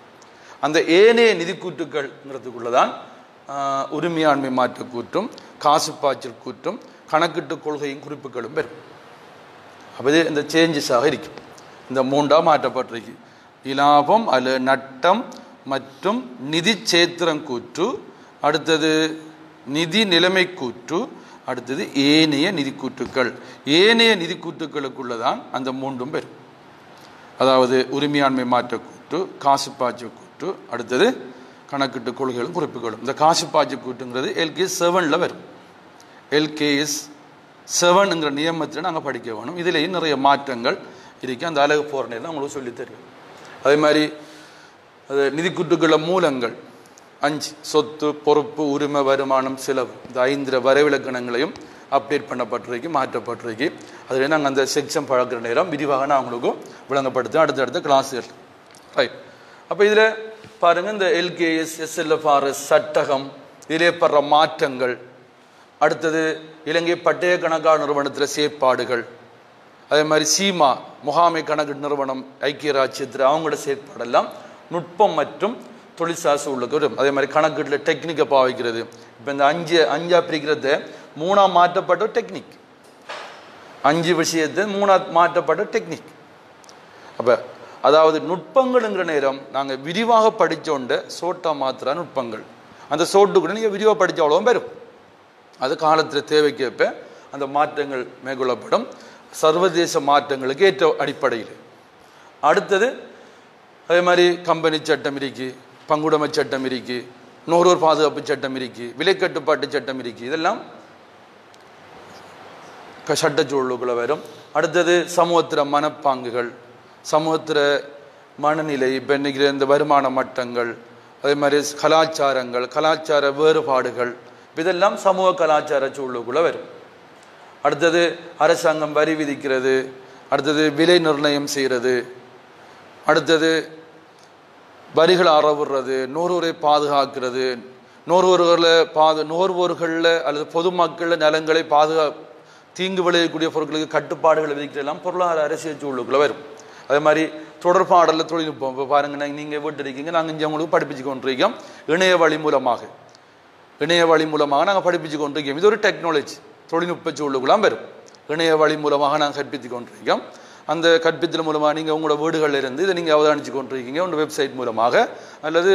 அந்த ஏனைய நிதிக்கூற்றுக்கள்ங்கிறதுக்குள்ளே தான் உரிமையாண்மை மாற்ற கூற்றும் காசு பாய்ச்சல் கூற்றும் கணக்கிட்டு கொள்கையும் குறிப்புகளும் பெறும் அப்போ இது இந்த சேஞ்சஸாக இருக்கும். இந்த மூன்றாக மாற்றப்பட்டிருக்கு. இலாபம் அல்லது நட்டம் மற்றும் நிதி சேத்திரம் கூற்று அடுத்தது நிதி நிலைமை கூற்று அடுத்தது ஏனைய நிதி கூற்றுக்கள் ஏனைய நிதி கூற்றுக்களுக்குள்ளதான் அந்த மூன்றும் பெறும் அதாவது உரிமையாண்மை மாற்ற கூட்டு காசு பாய்ச்ச கூற்று அடுத்தது கணக்கிட்டு கொள்கைகளும் குறிப்புகளும். இந்த காசு பாய்ச்ச கூற்றுங்கிறது எல்கே செவனில் வரும். எல்கேஎஸ் செவனுங்கிற நியமத்தில் நாங்கள் படிக்க வேணும். இதுலேயும் நிறைய மாற்றங்கள் இருக்கு. அந்த அழகு போகிற நேரம் உங்களுக்கு சொல்லித் தெரியும் அதே மாதிரி அது நிதிக்குட்டுக்கள மூலங்கள். அஞ்சு சொத்து பொறுப்பு உரிமை வருமானம் செலவு. இந்த ஐந்திர வரைவிலக்கணங்களையும் அப்டேட் பண்ணப்பட்டிருக்கு மாற்றப்பட்டிருக்கு. அதில் நாங்கள் அந்த செக்ஷன் பழக்கிற நேரம் விரிவாக நான் அவங்களுக்கும் விளங்கப்படுத்தும் அடுத்தடுத்த கிளாஸுகள் ரைட் அப்போ இதில் பாருங்கள் இந்த எல்கேஎஸ் எஸ்எல்எஃப்ஆர்எஸ் சட்டகம் இதிலே படுற மாற்றங்கள். அடுத்தது இலங்கை பட்டய கணக்காளர் நிறுவனத்தில் செயற்பாடுகள். அதே மாதிரி சீமா முகாமை கணக்கு நிறுவனம் ஐக்கிய ராஜ்யத்தில் அவங்களோட செயற்பாடெல்லாம் நுட்பம் மற்றும் தொழிற்சாசு உள்ளது வரும். அதே மாதிரி கணக்கீட்டில் டெக்னிக்கை பாவிக்கிறது. இப்போ இந்த அஞ்சு அஞ்சா பிரிக்கிறத மூணாம் மாற்றப்பட்ட டெக்னிக். அஞ்சு விஷயத்தை மூணா மாற்றப்பட்ட டெக்னிக். அப்போ அதாவது நுட்பங்கள்ங்கிற நேரம் நாங்கள் விரிவாக படித்தோண்டு சோட்டா மாத்திரா நுட்பங்கள். அந்த சோட்டு கூட நீங்கள் விரிவாக படித்த அவ்வளோ வரும் அது காலத்தில் தேவைக்கேற்ப அந்த மாற்றங்கள் மேற்கொள்ளப்படும். சர்வதேச மாற்றங்களுக்கு ஏற்ற அடிப்படையில். அடுத்தது அதே மாதிரி கம்பெனி சட்டம் இருக்கு பங்குடைமை சட்டம் இருக்கு நுகர்வோர் பாதுகாப்பு சட்டம் இருக்கு விலை கட்டுப்பாட்டு சட்டம் இருக்கு இதெல்லாம் க- சட்டச்சூழலுக்குள்ள வரும். அடுத்தது சமூகத்தில் மனப்பாங்குகள். சமூகத்தில் மனநிலை இப்போ இன்றைக்கி இந்த வருமான மட்டங்கள் அதே மாதிரி கலாச்சாரங்கள் கலாச்சார வேறுபாடுகள் இதெல்லாம் சமூக கலாச்சார சூழலுக்குள்ளே வரும். அடுத்தது அரசாங்கம் வரி விதிக்கிறது அடுத்தது விலை நிர்ணயம் செய்கிறது அடுத்தது வரிகளை அறவுறது நுகர்வோரை பாதுகாக்கிறது நுகர்வோர்களை பாது நுகர்வோர்களில் அல்லது பொதுமக்களில் நலங்களை பாதுகா தீங்கு விளையக்கூடிய பொருட்களுக்கு கட்டுப்பாடுகளை விதிக்கிறதெல்லாம் பொருளாதார அரசியல் சூழலுக்குள்ளே வரும். அதே மாதிரி தொடர்பாடலில் தொழில்நுட்பம். இப்போ பாருங்க நீங்கள் வீட்டு இருக்கீங்க நாங்கள் இங்கே உங்களுக்கு படிப்பிச்சு கொண்டிருக்கோம். இணைய வழி மூலமாக. இணைய வழி மூலமாக நாங்கள் படிப்பிச்சு கொண்டிருக்கோம். இது ஒரு டெக்னாலஜி தொழில்நுட்ப சூழலுக்குலாம் வரும். இணைய வழி மூலமாக நாங்கள் கற்பித்து கொண்டிருக்கோம். அந்த கற்பித்தல் மூலமாக நீங்கள் உங்களோட வீடுகளில் இருந்து இதை நீங்கள் அவதானிச்சு கொண்டிருக்கீங்க. உங்கள் வெப்சைட் மூலமாக அல்லது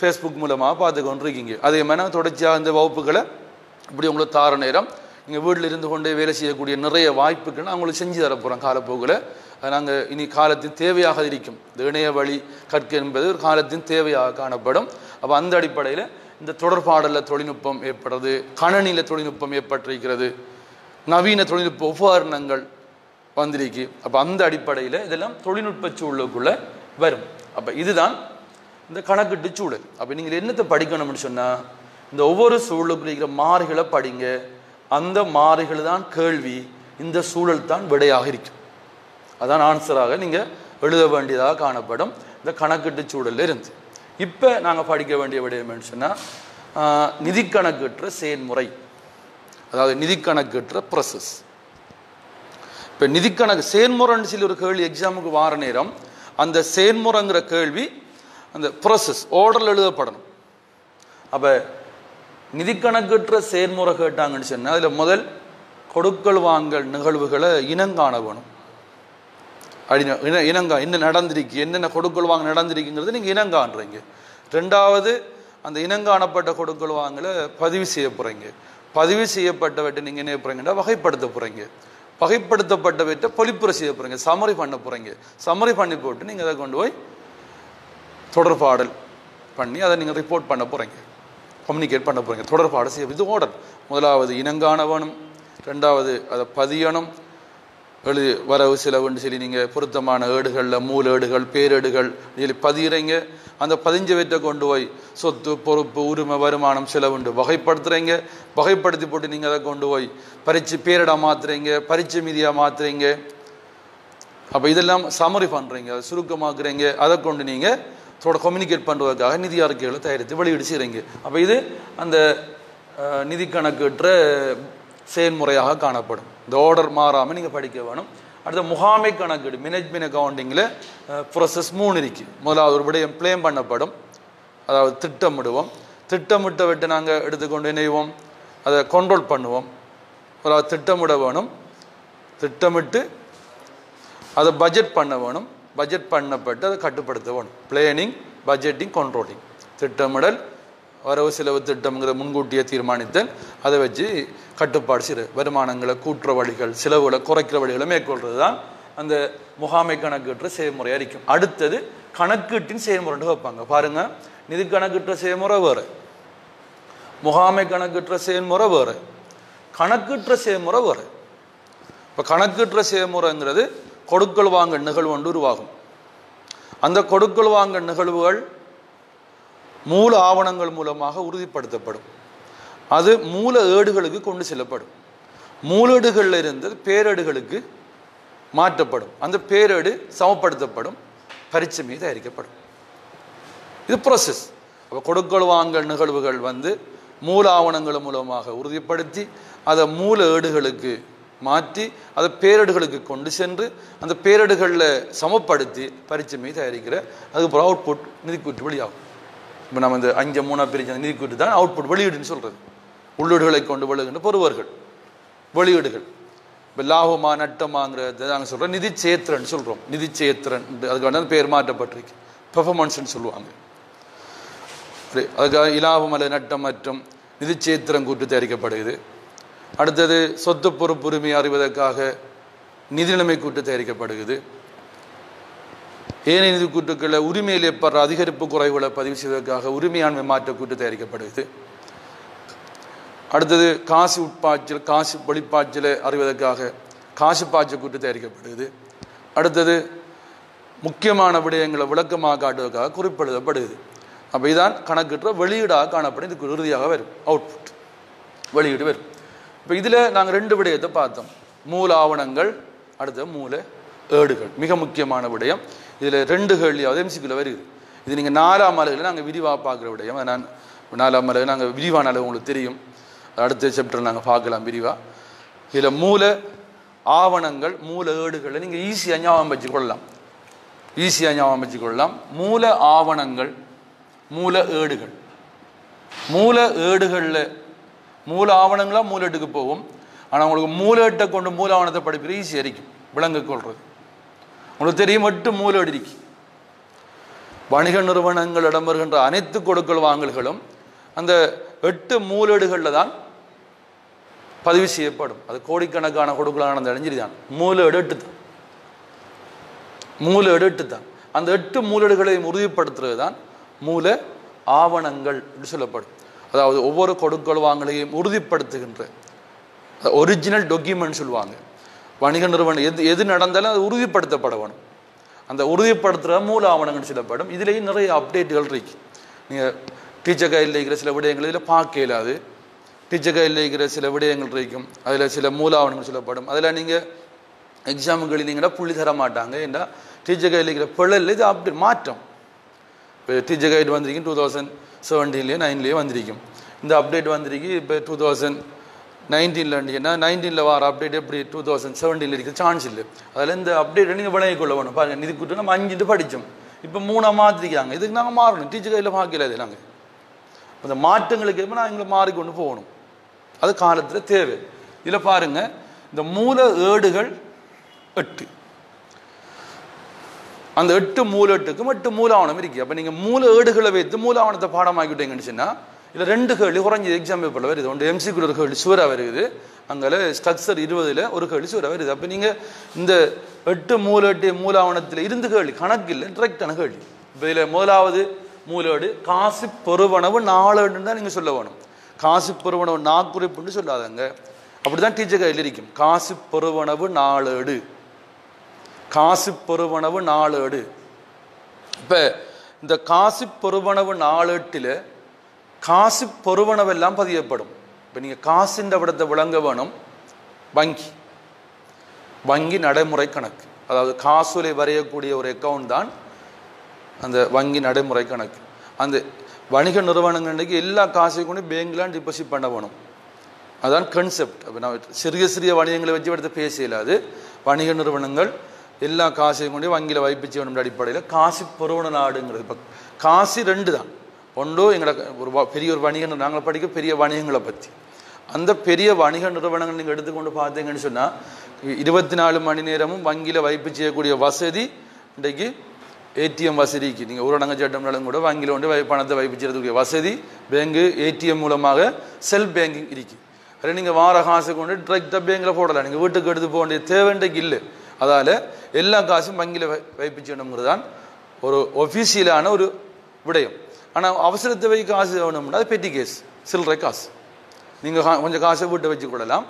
ஃபேஸ்புக் மூலமாக பார்த்து கொண்டிருக்கீங்க. அதே மாதிரி நாங்கள் தொடர்ச்சியாக இந்த வகுப்புகளை இப்படி உங்களுக்கு தார நேரம் நீங்கள் வீட்டில் இருந்து கொண்டே வேலை செய்யக்கூடிய நிறைய வாய்ப்புகள் நான் உங்களுக்கு செஞ்சு தரப்போகிறோம் காலப்போக்கில். நாங்கள் இனி காலத்தின் தேவையாக இருக்கும். இந்த இணைய வழி கற்க என்பது ஒரு காலத்தின் தேவையாக காணப்படும். அப்போ அந்த அடிப்படையில் இந்த தொடர்பாடலில் தொழில்நுட்பம் ஏற்படுறது கணனியில் தொழில்நுட்பம் ஏற்பட்டிருக்கிறது நவீன தொழில்நுட்ப உபகரணங்கள் வந்திருக்கு. அப்போ அந்த அடிப்படையில் இதெல்லாம் தொழில்நுட்ப சூழலுக்குள்ளே வரும். அப்போ இதுதான் இந்த கணக்கிட்டு சூழல். அப்போ நீங்கள் என்னத்தை படிக்கணும்னு சொன்னால் இந்த ஒவ்வொரு சூழலுக்குள்ள இருக்கிற மாறுகளை படிங்க. அந்த மாறிகள் தான் கேள்வி இந்த சூழல் தான் விடையாக இருக்கும். அதான் ஆன்சராக நீங்கள் எழுத வேண்டியதாக காணப்படும் இந்த கணக்கிட்டு சூழல்ல இருந்து. இப்போ நாங்கள் படிக்க வேண்டிய விடயம் சொன்னால் நிதி கணக்கற்ற செயல்முறை அதாவது நிதி கணக்கற்ற ப்ரொசஸ் இப்போ நிதி கணக்கு செயல்முறைன்னு சொல்லி ஒரு கேள்வி எக்ஸாமுக்கு வார நேரம் அந்த செயல்முறைங்கிற கேள்வி அந்த ப்ரொசஸ் ஆர்டரில் எழுதப்படணும். அப்போ நிதி கணக்கற்ற செயல்முறை கேட்டாங்கன்னு சொன்னால் அதில் முதல் கொடுக்கல் வாங்கல் நிகழ்வுகளை இனங்காண வேணும். அப்படின்னா இன இனங்கா என்ன நடந்திருக்கு என்னென்ன கொடுக்கல் வாங்க நடந்திருக்குங்கிறது நீங்கள் இனங்காண்றீங்க. ரெண்டாவது அந்த இனங்காணப்பட்ட கொடுக்கல் வாங்கலை பதிவு செய்ய போகிறீங்க பதிவு செய்யப்பட்டவற்றை நீங்கள் என்ன போகிறீங்கன்னா வகைப்படுத்த போகிறீங்க வகைப்படுத்தப்பட்டவற்றை பொலிப்புற செய்ய போகிறீங்க சமரி பண்ண போகிறீங்க சமரி பண்ணி போட்டு நீங்கள் அதை கொண்டு போய் தொடர்பாடல் பண்ணி அதை நீங்கள் ரிப்போர்ட் பண்ண போகிறீங்க கம்யூனிகேட் பண்ண போகிறீங்க தொடர்பாடல் செய்ய இது ஓடர் முதலாவது இனங்கானவனும் ரெண்டாவது அதை பதியணும். எழு வரவு செலவுன்னு சொல்லி நீங்கள் பொருத்தமான ஏடுகளில் மூல ஏடுகள் பேரேடுகள் சொல்லி பதிகிறீங்க அந்த பதிஞ்சவற்றை கொண்டு போய் சொத்து பொறுப்பு உரிமை வருமானம் செலவுண்டு வகைப்படுத்துகிறீங்க வகைப்படுத்தி போட்டு நீங்கள் அதை கொண்டு போய் பரிச்சு பேரிடாக மாற்றுறீங்க பரிச்சு மீதியாக மாற்றுறீங்க அப்போ இதெல்லாம் சமரி பண்ணுறீங்க அதை சுருக்கமாக்குறீங்க. அதை கொண்டு நீங்கள் தோட கம்யூனிகேட் பண்ணுறதுக்காக நிதி அறிக்கைகளை தயாரித்து வெளியீடு செய்கிறீங்க அப்போ இது அந்த நிதி கணக்குற்ற செயல்முறையாக காணப்படும். இந்த ஆர்டர் மாறாமல் நீங்கள் படிக்க வேணும். அடுத்த முகாமை கணக்கீடு மேனேஜ்மெண்ட் அக்கௌண்டிங்கில் ப்ரொசஸ் மூணு இருக்குது முதலாவது ஒரு விடயம் பிளேம் பண்ணப்படும். அதாவது திட்டமிடுவோம். திட்டமிட்ட விட்டு நாங்கள் எடுத்துக்கொண்டு இணைவோம் அதை கண்ட்ரோல் பண்ணுவோம். அதாவது திட்டமிட வேணும். திட்டமிட்டு அதை பட்ஜெட் பண்ண வேணும். பட்ஜெட் பண்ணப்பட்டு அதை கட்டுப்படுத்த வேணும் பிளேனிங் பட்ஜெட்டிங் கண்ட்ரோலிங் திட்டமிடல் வரவு செலவு திட்டம்ங்கிற முன்கூட்டியே தீர்மானித்தல் அதை வச்சு கட்டுப்பாடு சிறு வருமானங்களை கூட்டுற வழிகள் செலவுகளை குறைக்கிற வழிகளை மேற்கொள்வது தான் அந்த முகாமை கணக்கிட்ட செயல்முறையாக இருக்கும் அடுத்தது கணக்கீட்டின் செயல்முறைன்னு வைப்பாங்க. பாருங்க நிதி கணக்கிட்ட செயல்முறை வேறு. முகாமை கணக்கிட்ட செயல்முறை வேறு. கணக்கீட்டுற செயல்முறை வேறு. இப்போ கணக்கிட்ட செயல்முறைங்கிறது கொடுக்கல் வாங்க நிகழ்வு ஒன்று உருவாகும். அந்த கொடுக்கல் வாங்க நிகழ்வுகள் மூல ஆவணங்கள் மூலமாக உறுதிப்படுத்தப்படும். அது மூல ஏடுகளுக்கு கொண்டு செல்லப்படும். மூலேடுகளில் இருந்து பேரேடுகளுக்கு மாற்றப்படும். அந்த பேரேடு சமப்படுத்தப்படும். பரீட்சை மீது தயாரிக்கப்படும். இது ப்ராசஸ் அப்போ கொடுக்கல் வாங்கல் நிகழ்வுகள் வந்து மூல ஆவணங்கள் மூலமாக உறுதிப்படுத்தி அதை மூல ஏடுகளுக்கு மாற்றி அதை பேரடுகளுக்கு கொண்டு சென்று அந்த பேரடுகளில் சமப்படுத்தி பரீட்சை தயாரிக்கிற அதுக்கப்புறம் அவுட்புட் நிதிக்கூட்டு வெளியாகும். இப்போ நம்ம இந்த அஞ்சு மூணா பிரிச்ச அந்த நிதிக்கூட்டு தான் அவுட்புட் வெளியீடுன்னு சொல்கிறது உள்ளீடுகளை கொண்டு வெளியிடுகின்ற பெறுவர்கள். வெளியீடுகள். இப்போ லாபமா நட்டமாங்கிறத நாங்கள் சொல்கிறோம் நிதி சேத்திரன் சொல்கிறோம் நிதி சேத்திரன் அதுக்கு வந்து பேர் மாற்றப்பட்டிருக்கு. பெர்ஃபார்மன்ஸ்ன்னு சொல்லுவாங்க. அதுக்காக இலாபம் அல்லது நட்டம் மற்றும் நிதிச்சேத்திரம் கூட்டு தயாரிக்கப்படுகிறது. அடுத்தது சொத்து பொறுப்புரிமை அறிவதற்காக நிதி நிலைமை கூட்டு தயாரிக்கப்படுகிறது. ஏனைய நிதி கூட்டுக்களை உரிமையில் ஏற்படுற அதிகரிப்பு குறைவுகளை பதிவு செய்வதற்காக உரிமையாண்மை மாற்ற கூட்டு தயாரிக்கப்படுகிறது. அடுத்தது காசு உட்பாய்ச்சல் காசு வெளிப்பாய்ச்சலை அறிவதற்காக காசு பாய்ச்சல் கூட்டு தயாரிக்கப்படுகிறது. அடுத்தது முக்கியமான விடயங்களை விளக்கமாக காட்டுவதற்காக குறிப்பிடப்படுகிறது. அப்போ இதான் கணக்கிட்ட வெளியீடாக காணப்படும். இதுக்கு இறுதியாக வரும். அவுட்புட் வெளியீடு வரும். இப்போ இதில் நாங்கள் ரெண்டு விடயத்தை பார்த்தோம். மூல ஆவணங்கள் அடுத்த மூல ஏடுகள். மிக முக்கியமான விடயம். இதில் ரெண்டு கேள்வியாவது எம்சிக்குள்ள வருது இது நீங்கள் நாலாம் அலகில் நாங்கள் விரிவாக பார்க்குற விடயம். நான் நாலாம் அலகு நாங்கள் விரிவான அளவு உங்களுக்கு தெரியும். அடுத்த சாப்டர் நாங்கள் பார்க்கலாம் விரிவாக இதில் மூல ஆவணங்கள் மூல ஏடுகளை நீங்கள் ஈஸியாக ஞாபகம் வச்சு கொள்ளலாம் ஈஸியாக ஞாபகம் வச்சு கொள்ளலாம் மூல ஆவணங்கள் மூல ஏடுகள். மூல ஏடுகளில் மூல ஆவணங்களாக மூலட்டுக்கு போகும். ஆனால் உங்களுக்கு மூலட்டை கொண்டு மூல ஆவணத்தை படிக்கிற ஈஸியாக இருக்கும் விலங்கு கொள்வது உங்களுக்கு தெரியும் எட்டு மூலேடு இருக்கு. வணிக நிறுவனங்களிடம் வருகின்ற அனைத்து கொடுக்கல் வாங்கல்களும் அந்த எட்டு மூலேடுகளில் தான் பதிவு செய்யப்படும். அது கோடிக்கணக்கான கொடுக்கலான அந்த இடைஞ்சலி தான். மூலேடு எட்டு தான் மூலேடு எட்டு தான் அந்த எட்டு மூலேடுகளையும் உறுதிப்படுத்துறது தான் மூல ஆவணங்கள் என்று சொல்லப்படும். அதாவது ஒவ்வொரு கொடுக்கல் வாங்கலையும் உறுதிப்படுத்துகின்ற. ஒரிஜினல் டாக்குமெண்ட் சொல்லுவாங்க. வணிக நிறுவனம் எது எது நடந்தாலும் அது உறுதிப்படுத்தப்பட வேணும். அந்த உறுதிப்படுத்துகிற மூல ஆவணங்கள் சொல்லப்படும். இதுலேயும் நிறைய அப்டேட்டுகள் இருக்கு. நீங்கள் டீச்சர் கையில் இருக்கிற சில விடயங்கள் இதில் பார்க்க இயலாது. டீச்சர் கையில் இருக்கிற சில விடயங்கள் இருக்கும். அதில் சில மூல ஆவணங்கள் சொல்லப்படும். அதில் நீங்கள் எக்ஸாமுக்கு எழுதினீங்கன்னா புள்ளி தர மாட்டாங்க. ஏன்னா டீச்சர் கையில் இருக்கிற பிழையில் இது அப்டேட் மாற்றம். இப்போ டீச்சர் கைடு வந்திருக்கீங்க டூ தௌசண்ட் செவன்டீன்லேயோ நைன்லேயே வந்திருக்கும். இந்த அப்டேட் வந்திருக்கு இப்போ டூ தௌசண்ட் நைன்டீனில் இருந்துச்சுன்னா நைன்டீனில் வர அப்டேட் எப்படி டூ தௌசண்ட் செவன்டீனில் இருக்க சான்ஸ் இல்லை. அதில் இந்த அப்டேட்டை நீங்கள் விளங்கிக் கொள்ள வேணும். பாருங்கள் இது கூட்டு நம்ம அஞ்சுட்டு படித்தோம் இப்போ மூணாக மாற்றிருக்காங்க இதுக்கு நாங்கள் மாறணும். டீச்சர் கையில் பார்க்கல இது நாங்கள் அந்த மாற்றங்களுக்கு எப்போ நான் எங்களை மாறிக்கொண்டு போகணும். அது காலத்தில் தேவை. இதில் பாருங்கள் இந்த மூல ஏடுகள் எட்டு. அந்த எட்டு மூல எட்டுக்கும் எட்டு மூலாவணம் இருக்கு. அப்போ நீங்கள் மூல ஏடுகளை வைத்து மூலாவணத்தை பாடமாக்கிட்டீங்கன்னு சொன்னால் இதில் ரெண்டு கேள்வி குறைஞ்ச எக்ஸாம் பேப்பரில் வருது. ஒன்று எம்சிக்குள்ள ஒரு கேள்வி சுவராக வருது. அங்கே ஸ்ட்ரக்சர் இருபதில் ஒரு கேள்வி சுவராக வருது. அப்போ நீங்கள் இந்த எட்டு மூல எட்டு மூலாவணத்தில் இருந்து கேள்வி கணக்கு இல்லை டிரெக்டான கேள்வி. இப்போ இதில் முதலாவது மூலேடு காசு பெருவனவு நாலேடுன்னு தான் நீங்கள் சொல்ல வேணும். காசு பெருவனவு நாக்குறிப்புன்னு சொல்லாதங்க. அப்படி தான் டீச்சர் கையில் இருக்கும். காசு பெருவனவு நாலேடு. காசு பெருவனவு நாளேடு. இப்போ இந்த காசு பெருவனவு நாளேட்டில் காசு பெருவனவெல்லாம் பதியப்படும். இப்போ நீங்கள் காசுன்ற விடத்தை விளங்க வேணும் வங்கி. வங்கி நடைமுறை கணக்கு. அதாவது காசுலை வரையக்கூடிய ஒரு அக்கௌண்ட் தான் அந்த வங்கி நடைமுறை கணக்கு. அந்த வணிக நிறுவனங்களுக்கு எல்லா காசையும் கொண்டு பேங்க்லாம் டிபாசிட் பண்ண வேணும். அதான் கன்செப்ட் அப்போ நான் சிறிய சிறிய வணிகங்களை வச்சு எடுத்து பேச இயலாது. வணிக நிறுவனங்கள் எல்லா காசையும் கொண்டு வங்கியில் வைப்பிச்சு வேணும் அடிப்படையில் காசு பெருவன நாடுங்கிறது. இப்போ காசு ரெண்டு தான். ஒன்றோ எங்களை ஒரு பெரிய ஒரு வணிக நாங்கள் படிக்க பெரிய வணிகங்களை பற்றி அந்த பெரிய வணிக நிறுவனங்கள் நீங்கள் எடுத்துக்கொண்டு பார்த்தீங்கன்னு சொன்னால் இருபத்தி நாலு மணி நேரமும் வங்கியில் வைப்பு செய்யக்கூடிய வசதி இன்றைக்கு ஏடிஎம் வசதிக்கு. நீங்கள் ஊரடங்கு சட்டம்னாலும் கூட வங்கியில் கொண்டு வை பணத்தை வைப்பு செய்யறதுக்கு வசதி பேங்கு ஏடிஎம் மூலமாக செல்ஃப் பேங்கிங் இருக்குது அதில் நீங்கள் வார காசு கொண்டு டிரெக்டாக பேங்கில் போடலாம். நீங்கள் வீட்டுக்கு எடுத்து போக வேண்டிய தேவைன்றைக்கு இல்லை. அதால் எல்லா காசும் வங்கியில் வை தான் ஒரு ஒஃபீஷியலான ஒரு விடயம். ஆனால் அவசர தேவை காசு வேணும்னா அது பெட்டி கேஸ் சில்லறை காசு. நீங்கள் கொஞ்சம் காசை வீட்டை வச்சு கொள்ளலாம்.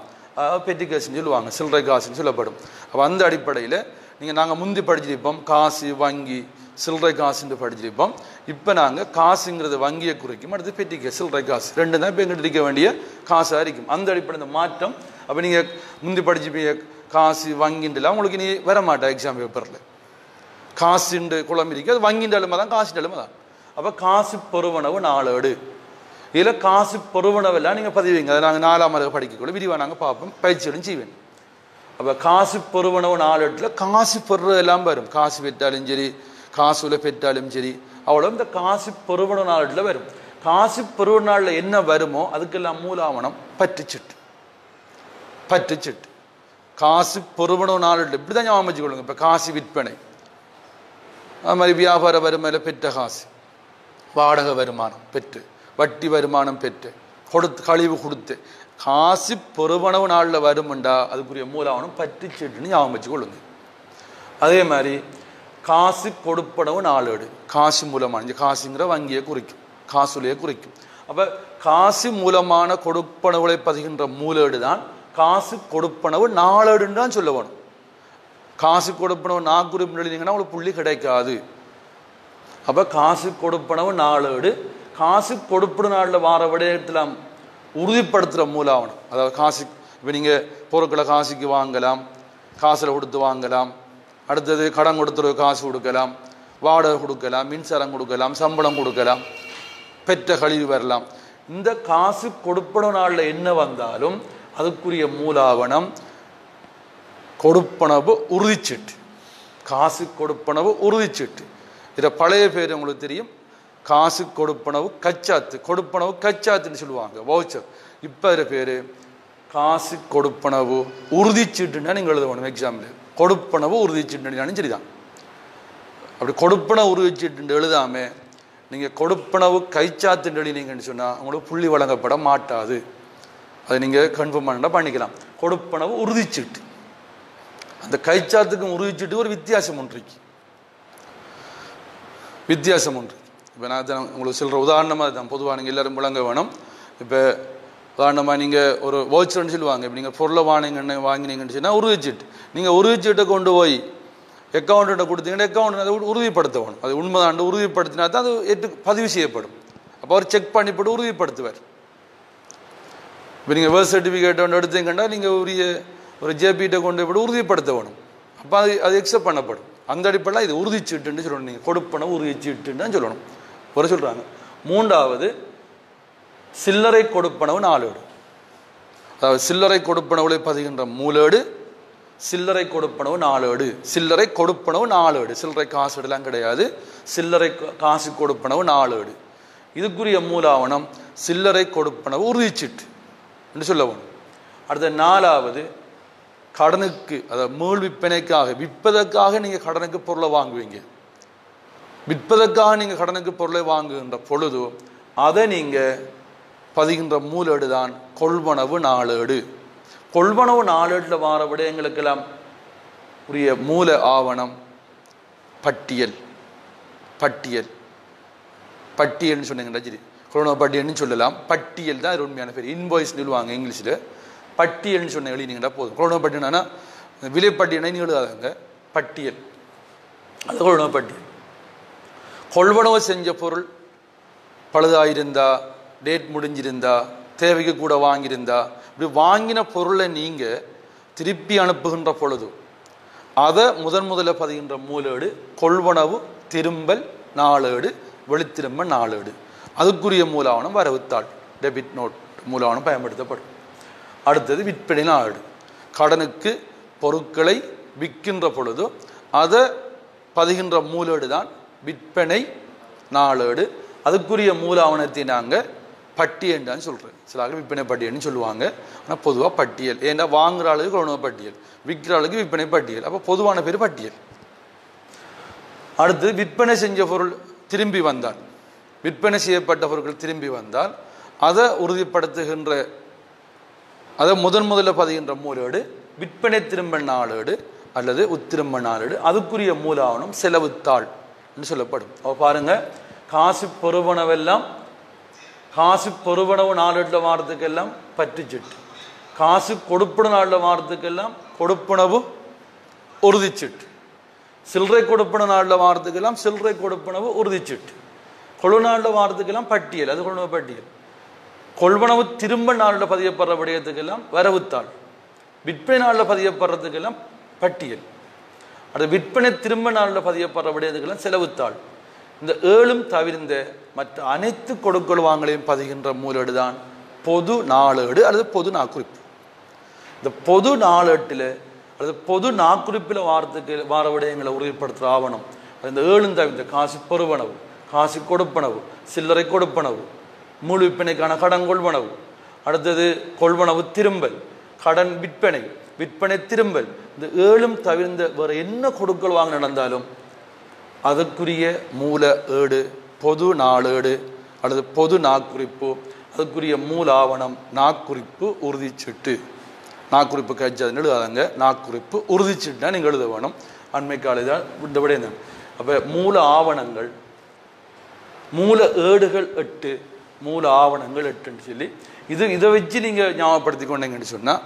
பெட்டி கேஸ்ன்னு சொல்லுவாங்க சில்லறை காசுன்னு சொல்லப்படும். அப்போ அந்த அடிப்படையில் நீங்கள் நாங்கள் முந்தி படிச்சிருப்போம் காசு வங்கி சில்லறை காசுன்னு படிச்சிருப்போம். இப்போ நாங்கள் காசுங்கிறது வங்கியை குறிக்கும் அடுத்து பெட்டி கேஸ் சில்லறை காசு. ரெண்டு தான் இப்போ எங்கிட்ட இருக்க வேண்டிய காசாக இருக்கும். அந்த அடிப்படை மாற்றம் அப்போ நீங்கள் முந்தி படிச்சுப்பீங்க காசு வங்கின்றலாம் அவங்களுக்கு நீ வரமாட்டா எக்ஸாம் பேப்பரில் காசுண்டு குளம் இருக்கு அது வங்கின்ற அலுமை தான் காசுன்ற அலுமை தான். அப்போ காசு பெருவனவு நாளேடு. இதில் காசு பொறுவனவெல்லாம் நீங்கள் பதிவீங்க அதை நாங்கள் நாலாம் மரக படிக்கக்கூட விரிவாக நாங்கள் பார்ப்போம் பயிற்சிகளும் செய்வேன். அப்போ காசு பெருவனவு நாளேட்டில் காசு பொறுறதெல்லாம் வரும். காசு பெற்றாலும் சரி காசுல பெற்றாலும் சரி அவ்வளோ இந்த காசு பெருவனவு நாளேட்டில் வரும். காசு பெருவ நாளில் என்ன வருமோ அதுக்கெல்லாம் மூலாவணம் பற்றுச்சிட்டு பற்றுச்சிட்டு காசு பெருவனவு நாளில் இப்படி தான் ஞாபகம் வச்சுக்கொள்ளுங்க இப்போ காசு விற்பனை. அது மாதிரி வியாபார வருமானம் பெற்ற காசு. வாடகை வருமானம் பெற்று வட்டி வருமானம் பெற்று கொடுத்து கழிவு கொடுத்து. காசு பெருமணவு நாளில் வருமுண்டா அதுக்குரிய மூலாவணம் பற்றிச்சிட்டுன்னு ஞாபகம் வச்சுக்கொள்ளுங்க அதே மாதிரி காசு கொடுப்பனவு நாளேடு. காசு மூலமான காசுங்கிற வங்கியை குறிக்கும். காசுலையே குறிக்கும். அப்போ காசு மூலமான கொடுப்பனவுகளை பதிகின்ற மூலேடு தான் காசு கொடுப்பனவு நாளடுன்னு தான் சொல்ல வேணும் காசு கொடுப்பனவு நாக்குறிப்பு எழுதிங்கன்னா உங்களுக்கு புள்ளி கிடைக்காது. அப்போ காசு கொடுப்பனவு நாளேடு காசு கொடுப்பன நாளில் வார விடயத்தில் உறுதிப்படுத்துகிற மூலாவணம். அதாவது காசு இப்போ நீங்கள் பொருட்களை காசுக்கு வாங்கலாம் காசில் கொடுத்து வாங்கலாம் அடுத்தது கடன் கொடுத்துரு காசு கொடுக்கலாம் வாடகை கொடுக்கலாம் மின்சாரம் கொடுக்கலாம் சம்பளம் கொடுக்கலாம் பெற்ற கழிவு வரலாம். இந்த காசு கொடுப்பன நாளில் என்ன வந்தாலும் அதுக்குரிய மூலாவணம் கொடுப்பனவு உறுதிச்சீட்டு. காசு கொடுப்பனவு உறுதிச்சீட்டு. இதை பழைய பேர் உங்களுக்கு தெரியும். காசு கொடுப்பனவு கச்சாத்து. கொடுப்பனவு கச்சாத்துன்னு சொல்லுவாங்க வவுச்சர் இப்போ இதில் பேர் காசு கொடுப்பனவு உறுதிச்சீட்டுன்னா நீங்கள் எழுத வேணும் எக்ஸாமில் கொடுப்பனவு உறுதிச்சீட்டுன்னு சரிதான். அப்படி கொடுப்பனவு உறுதிச்சீட்டு எழுதாமல் நீங்கள் கொடுப்பனவு கைச்சாத்துன்னு எழுதினீங்கன்னு சொன்னால் உங்களுக்கு புள்ளி வழங்கப்பட மாட்டாது. அதை நீங்கள் கன்ஃபார்ம் பண்ணால் பண்ணிக்கலாம். கொடுப்பனவு உறுதிச்சீட்டு. அந்த கைச்சாத்துக்கும் உறுதிச்சீட்டு ஒரு வித்தியாசம் ஒன்று வித்தியாசம் ஒன்று இப்போ நான் தான் உங்களுக்கு சொல்கிற உதாரணமாக தான் பொதுவாக நீங்கள் எல்லாரும் விளங்க வேணும். இப்போ உதாரணமாக நீங்கள் ஒரு வவுச்சர்னு சொல்லுவாங்க. இப்போ நீங்கள் பொருளை வாங்கினீங்கன்னு வாங்கினீங்கன்னு சொன்னால் உறுதிச்சீட்டு. நீங்கள் உறுதிச்சீட்டை கொண்டு போய் அக்கௌண்ட்டை கொடுத்தீங்கன்னா அக்கௌண்ட் அதை உறுதிப்படுத்த வேணும். அது உண்மைதான். உறுதிப்படுத்தினா தான் அது ஏற்று பதிவு செய்யப்படும். அப்போ அவர் செக் பண்ணி போட்டு உறுதிப்படுத்துவார். இப்போ நீங்கள் பர்த் சர்டிஃபிகேட் ஒன்று எடுத்தீங்கன்னா நீங்கள் உரிய ஒரு ஜேபிகிட்ட கொண்டு போய் உறுதிப்படுத்த வேணும் அப்போ அது அது எக்ஸப்ட் பண்ணப்படும். அந்த அடிப்படையில் இது உறுதிச்சீட்டுன்னு சொல்லணும். நீங்கள் கொடுப்பன உறுதிச்சீட்டுன்னு சொல்லணும். ஒரு சொல்கிறாங்க மூன்றாவது சில்லறை கொடுப்பனவு நாளேடு. அதாவது சில்லறை கொடுப்பனவுளை பதிகின்ற மூலேடு சில்லறை கொடுப்பனவு நாளேடு. சில்லறை கொடுப்பனவு நாளேடு. சில்லறை காசுலாம் கிடையாது. சில்லறை காசு கொடுப்பனவு நாளேடு. இதுக்குரிய மூலாவணம் சில்லறை கொடுப்பனவு உறுதிச்சிட்டு. என்று சொல்ல வேணும் அடுத்த நாலாவது கடனுக்கு அதாவது மீள் விற்பனைக்காக விற்பதற்காக நீங்கள் கடனுக்கு பொருளை வாங்குவீங்க. விற்பதற்காக நீங்கள் கடனுக்கு பொருளை வாங்குகின்ற பொழுது அதை நீங்கள் பதிகின்ற மூலேடு தான் கொள்வனவு நாளேடு. கொள்வனவு நாளேடில் வார விடயங்களுக்கெல்லாம் உரிய மூல ஆவணம் பட்டியல் பட்டியல் பட்டியல்னு சொன்னீங்க சரி கொரோனா பட்டியல்னு சொல்லலாம். பட்டியல் தான் இது உண்மையான பேர். இன்வாய்ஸ் சொல்லுவாங்க இங்கிலீஷில். பட்டியல்னு சொன்ன எழுதினீங்கன்னா போதும். கொரோனா பட்டியல்னா எழுதாதாங்க. பட்டியல். அது குரோனோபட்டியல் கொள்வனவு செஞ்ச பொருள் பழுதாயிருந்தா டேட் முடிஞ்சிருந்தா தேவைக்கு கூட வாங்கியிருந்தா இப்படி வாங்கின பொருளை நீங்கள் திருப்பி அனுப்புகின்ற பொழுது அதை முதன் முதல்ல பதிகின்ற மூலேடு கொள்வனவு திரும்பல் நாளேடு வெளித்திரும்ப நாளேடு. அதுக்குரிய மூலாவணம் வரவுத்தாள். டெபிட் நோட் மூலாவணம் பயன்படுத்தப்படும். அடுத்தது விற்பனை நாளேடு கடனுக்கு பொருட்களை விற்கின்ற பொழுது அதை பதிகின்ற மூலேடு தான் விற்பனை நாளேடு. அதுக்குரிய மூலாவணத்தை நாங்கள் பட்டியல் தான் சொல்கிறேன் சிலாக விற்பனை பட்டியல்னு சொல்லுவாங்க. ஆனால் பொதுவாக பட்டியல். ஏன்னா வாங்குற ஆளுக்கு கொள்வனவு பட்டியல். விற்கிற ஆளுக்கு விற்பனை பட்டியல். அப்போ பொதுவான பேர் பட்டியல். அடுத்து விற்பனை செஞ்ச பொருள் திரும்பி வந்தால். விற்பனை செய்யப்பட்ட பொருட்கள் திரும்பி வந்தால் அதை உறுதிப்படுத்துகின்ற அதை முதன் முதல்ல பதிகின்ற மூலேடு விற்பனை திரும்ப நாளேடு அல்லது உத்திரும்ப நாளேடு அதுக்குரிய மூலாவணம் செலவுத்தாள் என்று சொல்லப்படும். அவ பாருங்க காசு பெறுவனவெல்லாம் காசு பெறுவனவு நாளேட்டில் வாரத்துக்கெல்லாம் பற்றுச்சிட்டு. காசு கொடுப்பன நாளில் வாரத்துக்கெல்லாம் கொடுப்பனவு உறுதிச்சிட்டு. சில்லறை கொடுப்பன நாளில் வாரத்துக்கெல்லாம் சில்லறை கொடுப்பனவு உறுதிச்சிட்டு. கொழு நாளில் வாரத்துக்கெல்லாம் பட்டியல் அது கொள்வனவு பட்டியல். கொள்வனவு திரும்ப நாளில் பதியப்படுற விடயத்துக்கெல்லாம் வரவுத்தாள். விற்பனை நாளில் பதியப்படுறதுக்கெல்லாம் பட்டியல். அது விற்பனை திரும்ப நாளில் பதியப்படுற விடயத்துக்கெல்லாம் செலவுத்தாள். இந்த ஏழும் தவிர்ந்த மற்ற அனைத்து கொடுக்கல் வாங்கலையும் பதிகின்ற மூலேடு தான் பொது நாளேடு அல்லது பொது நாக்குறிப்பு. இந்த பொது நாளேட்டில் அல்லது பொது நாக்குறிப்பில் வாரத்துக்கு வார விடயங்களை உறுதிப்படுத்துகிற ஆவணம். அது இந்த ஏழும் தவிர்ந்த காசு பெறுவனவு காசு கொடுப்பனவு சில்லறை கொடுப்பனவு முழு விற்பனைக்கான கடன் கொள்வனவு. அடுத்தது கொள்வனவு திரும்பல் கடன் விற்பனை விற்பனை திரும்பல். இந்த ஏழும் தவிர்ந்த வேற என்ன கொடுக்கல் வாங்க நடந்தாலும் அதற்குரிய மூல ஏடு பொது நாளேடு அல்லது பொது நாக்குறிப்பு அதுக்குரிய மூல ஆவணம் நாக்குறிப்பு உறுதிச்சீட்டு. நாக்குறிப்பு கட்சி எழுதாதங்க? நாக்குறிப்பு உறுதிச்சீட்டுனா நீங்கள் எழுத வேணும். அண்மை காலையில் இந்த விட அப்போ மூல ஆவணங்கள் மூல ஏடுகள் எட்டு மூல ஆவணங்கள் எட்டுன்னு சொல்லி இது இதை வச்சு நீங்கள் ஞாபகப்படுத்தி கொண்டீங்கன்னு சொன்னால்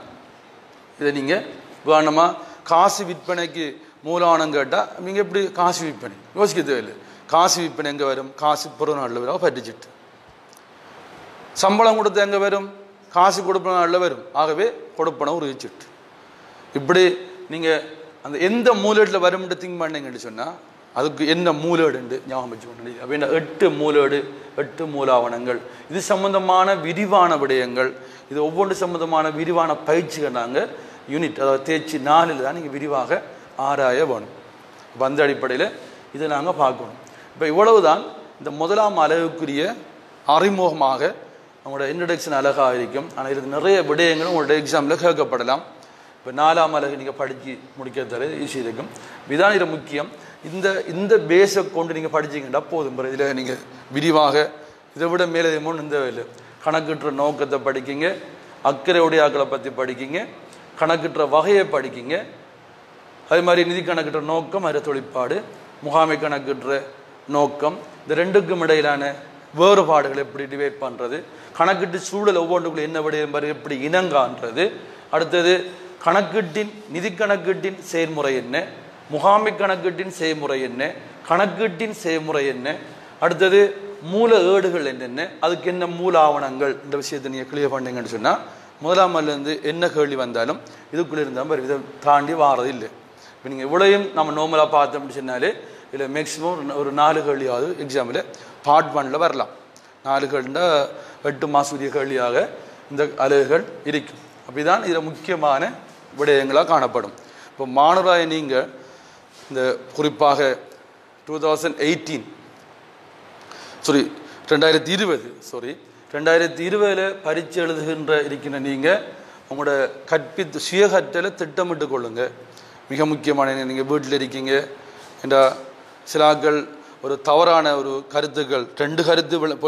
இதை நீங்கள் வேணுமா காசு விற்பனைக்கு மூலமானம் கேட்டால் நீங்கள் எப்படி காசு விற்பனை? யோசிக்க தேவையில்லை. காசு விற்பனை எங்கே வரும்? காசு பிற நாளில் வரும் பற்றிச்சிட்டு சம்பளம் கொடுத்து எங்கே வரும்? காசு கொடுப்பன நாளில் வரும். ஆகவே கொடுப்பன உருவிச்சிட்டு இப்படி நீங்கள் அந்த எந்த மூலையில் வரும்னு திங்க் பண்ணீங்கன்னு சொன்னால் அதுக்கு என்ன மூலேடுண்டு ஞாபகம் வச்சுக்கொண்டு அப்போ எட்டு மூலேடு எட்டு மூலாவணங்கள். இது சம்பந்தமான விரிவான விடயங்கள். இது ஒவ்வொன்று சம்பந்தமான விரிவான பயிற்சிகள் நாங்கள் யூனிட் அதாவது தேர்ச்சி நாளில் தான் நீங்கள் விரிவாக ஆராய வேணும். அப்ப அந்த அடிப்படையில் இதை நாங்கள் பார்க்கணும். இப்போ இவ்வளவு தான் இந்த முதலாம் அலகுக்குரிய அறிமுகமாக நம்மளோட இன்ட்ரடக்ஷன் அழகாக இருக்கும். ஆனால் இதுக்கு நிறைய விடயங்கள் உங்களோட எக்ஸாமில் கேட்கப்படலாம். இப்போ நாலாம் அலகு நீங்கள் படித்து முடிக்கிறதால ஈஸி இருக்கும். இதான் இது முக்கியம். இந்த இந்த பேஸை கொண்டு நீங்கள் படிச்சீங்கன்னா போதும் பிற இதில் நீங்கள் விரிவாக இதை விட மேலே இந்த இல்லை. கணக்குற்ற நோக்கத்தை படிக்கிங்க அக்கறை உடையாக்களை பற்றி படிக்கிங்க கணக்குற்ற வகையை படிக்கிங்க. அதே மாதிரி நிதி கணக்கிட்ட நோக்கம் அது தொழிற்பாடு முகாமை கணக்கிட்ட நோக்கம். இந்த ரெண்டுக்கும் இடையிலான வேறுபாடுகளை எப்படி டிவைட் பண்ணுறது கணக்கிட்டு சூழல் ஒவ்வொன்றுக்குள்ள என்ன விட எப்படி இனங்கான்றது அடுத்தது கணக்கீட்டின் நிதி கணக்கீட்டின் செயல்முறை என்ன? முகாமை கணக்கீட்டின் செய்முறை என்ன? கணக்கீட்டின் செய்முறை என்ன? அடுத்தது மூல ஏடுகள் என்னென்ன? அதுக்கு என்ன மூல ஆவணங்கள்? இந்த விஷயத்தை நீங்கள் கிளியர் பண்ணீங்கன்னு சொன்னால் முதலாம் இருந்து என்ன கேள்வி வந்தாலும் இதுக்குள்ளே இருந்தால் இதை தாண்டி வாரது இல்லை. இப்போ நீங்கள் இவ்வளையும் நம்ம நார்மலாக பார்த்தோம்னு சொன்னாலே இல்லை மேக்ஸிமம் ஒரு நாலு கேள்வியாவது எக்ஸாமில் பார்ட் ஒனில் வரலாம். நாலு கேள்விண்டா எட்டு மாசூரிய கேள்வியாக இந்த அலகுகள் இருக்கும். அப்படிதான் இதில் முக்கியமான விடயங்களாக காணப்படும். இப்போ மாணவராய நீங்கள் இந்த குறிப்பாக டூ தௌசண்ட் எயிட்டீன் சாரி ரெண்டாயிரத்தி இருபது சாரி ரெண்டாயிரத்தி இருபதில் பரீட்சை எழுதுகின்ற இருக்கின்ற நீங்கள் உங்களோட கற்பித்து சுய கற்றலை திட்டமிட்டு கொள்ளுங்கள் மிக முக்கியமான நீங்கள் வீட்டில் இருக்கீங்க என்ற சிலாக்கள் ஒரு தவறான ஒரு கருத்துக்கள் ரெண்டு கருத்து விள-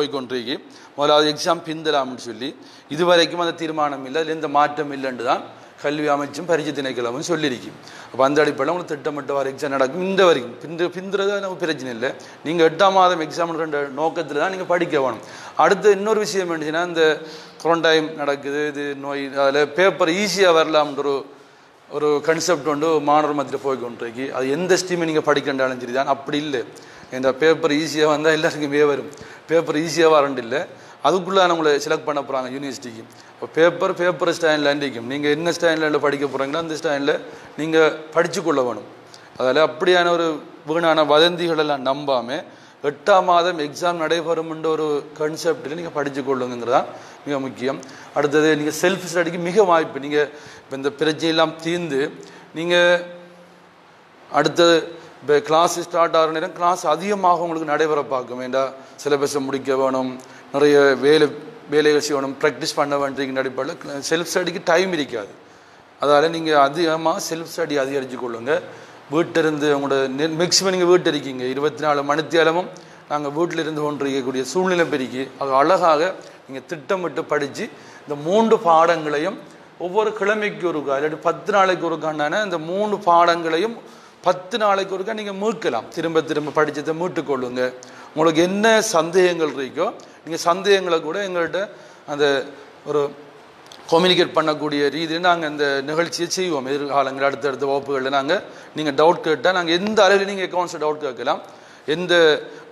முதலாவது எக்ஸாம் பிந்தலாம்னு சொல்லி இதுவரைக்கும் அந்த தீர்மானம் இல்லை அதில் எந்த மாற்றம் இல்லைன்னு தான் கல்வி அமைச்சும் பரிசு திணைக்களமும் சொல்லியிருக்கும். அப்போ அந்த அடிப்படையில் உங்களுக்கு திட்டமிட்ட வார எக்ஸாம் நடக்கும். இந்த வரைக்கும் பிந்து பிந்துறது நமக்கு பிரச்சனை இல்லை. நீங்கள் எட்டாம் மாதம் எக்ஸாம் ரெண்டு நோக்கத்தில் தான் நீங்கள் படிக்க வேணும். அடுத்து இன்னொரு விஷயம் என்னச்சுன்னா இந்த குரண்டாயம் நடக்குது இது நோய் அதில் பேப்பர் ஈஸியாக வரலாம்ன்ற ஒரு ஒரு கன்செப்ட் வந்து மாணவர் மத்தியில் போய் கொண்டிருக்கு. அது எந்த ஸ்ட்ரீமை நீங்கள் படிக்கின்றாலும் சரி தான். அப்படி இல்லை. இந்த பேப்பர் ஈஸியாக வந்தால் எல்லாருக்குமே வரும். பேப்பர் ஈஸியாக வரண்டு இல்லை அதுக்குள்ளே நம்மளை செலக்ட் பண்ண போகிறாங்க யூனிவர்சிட்டிக்கு இப்போ பேப்பர் பேப்பர் ஸ்டாண்டில் அண்டிக்கும் நீங்கள் என்ன ஸ்டாண்டில் படிக்க போகிறீங்களோ அந்த ஸ்டாண்டில் நீங்கள் படித்து கொள்ள வேணும். அதில் அப்படியான ஒரு வீணான வதந்திகள் எல்லாம் நம்பாமல் எட்டாம் மாதம் எக்ஸாம் நடைபெறும்ன்ற ஒரு கன்செப்டில் நீங்கள் படித்து கொள்ளுங்கிறது தான் மிக முக்கியம். அடுத்தது நீங்கள் செல்ஃப் ஸ்டடிக்கு மிக வாய்ப்பு. நீங்கள் இப்போ இந்த பிரச்சனையெல்லாம் தீர்ந்து நீங்கள் அடுத்தது இப்போ கிளாஸ் ஸ்டார்ட் ஆகிற நேரம் கிளாஸ் அதிகமாக உங்களுக்கு நடைபெற பார்க்கும் வேண்டாம். சிலபஸை முடிக்க வேணும். நிறைய வேலை வேலைகள் செய்யணும் ப்ராக்டிஸ் பண்ண வேண்டிய அடிப்படையில் செல்ஃப் ஸ்டடிக்கு டைம் இருக்காது. அதால் நீங்கள் அதிகமாக செல்ஃப் ஸ்டடி அதிகரித்து கொள்ளுங்க. வீட்டிலிருந்து உங்களோட மேக்ஸிமம் நீங்கள் வீட்டு இருக்கீங்க. இருபத்தி நாலு மணித்தியாலமும் நாங்கள் வீட்டில் இருந்து கொண்டு இருக்கக்கூடிய சூழ்நிலை பெருக்கி அது அழகாக நீங்கள் திட்டமிட்டு படித்து இந்த மூன்று பாடங்களையும் ஒவ்வொரு கிழமைக்கு ஒருக்கா இல்லாட்டி பத்து நாளைக்கு ஒருக்காண்டான இந்த மூணு பாடங்களையும் பத்து நாளைக்கு ஒருக்கா நீங்கள் மீட்கலாம். திரும்ப திரும்ப படித்ததை மீட்டுக்கொள்ளுங்க உங்களுக்கு என்ன சந்தேகங்கள் இருக்கோ நீங்கள் சந்தேகங்களை கூட எங்கள்கிட்ட அந்த ஒரு கம்யூனிகேட் பண்ணக்கூடிய ரீதியில் நாங்கள் இந்த நிகழ்ச்சியை செய்வோம். எதிர்காலங்கள் அடுத்தடுத்த வகுப்புகளில் நாங்கள் நீங்கள் டவுட் கேட்டால் நாங்கள் எந்த அளவில் நீங்கள் அக்கௌண்ட்ஸை டவுட் கேட்கலாம் எந்த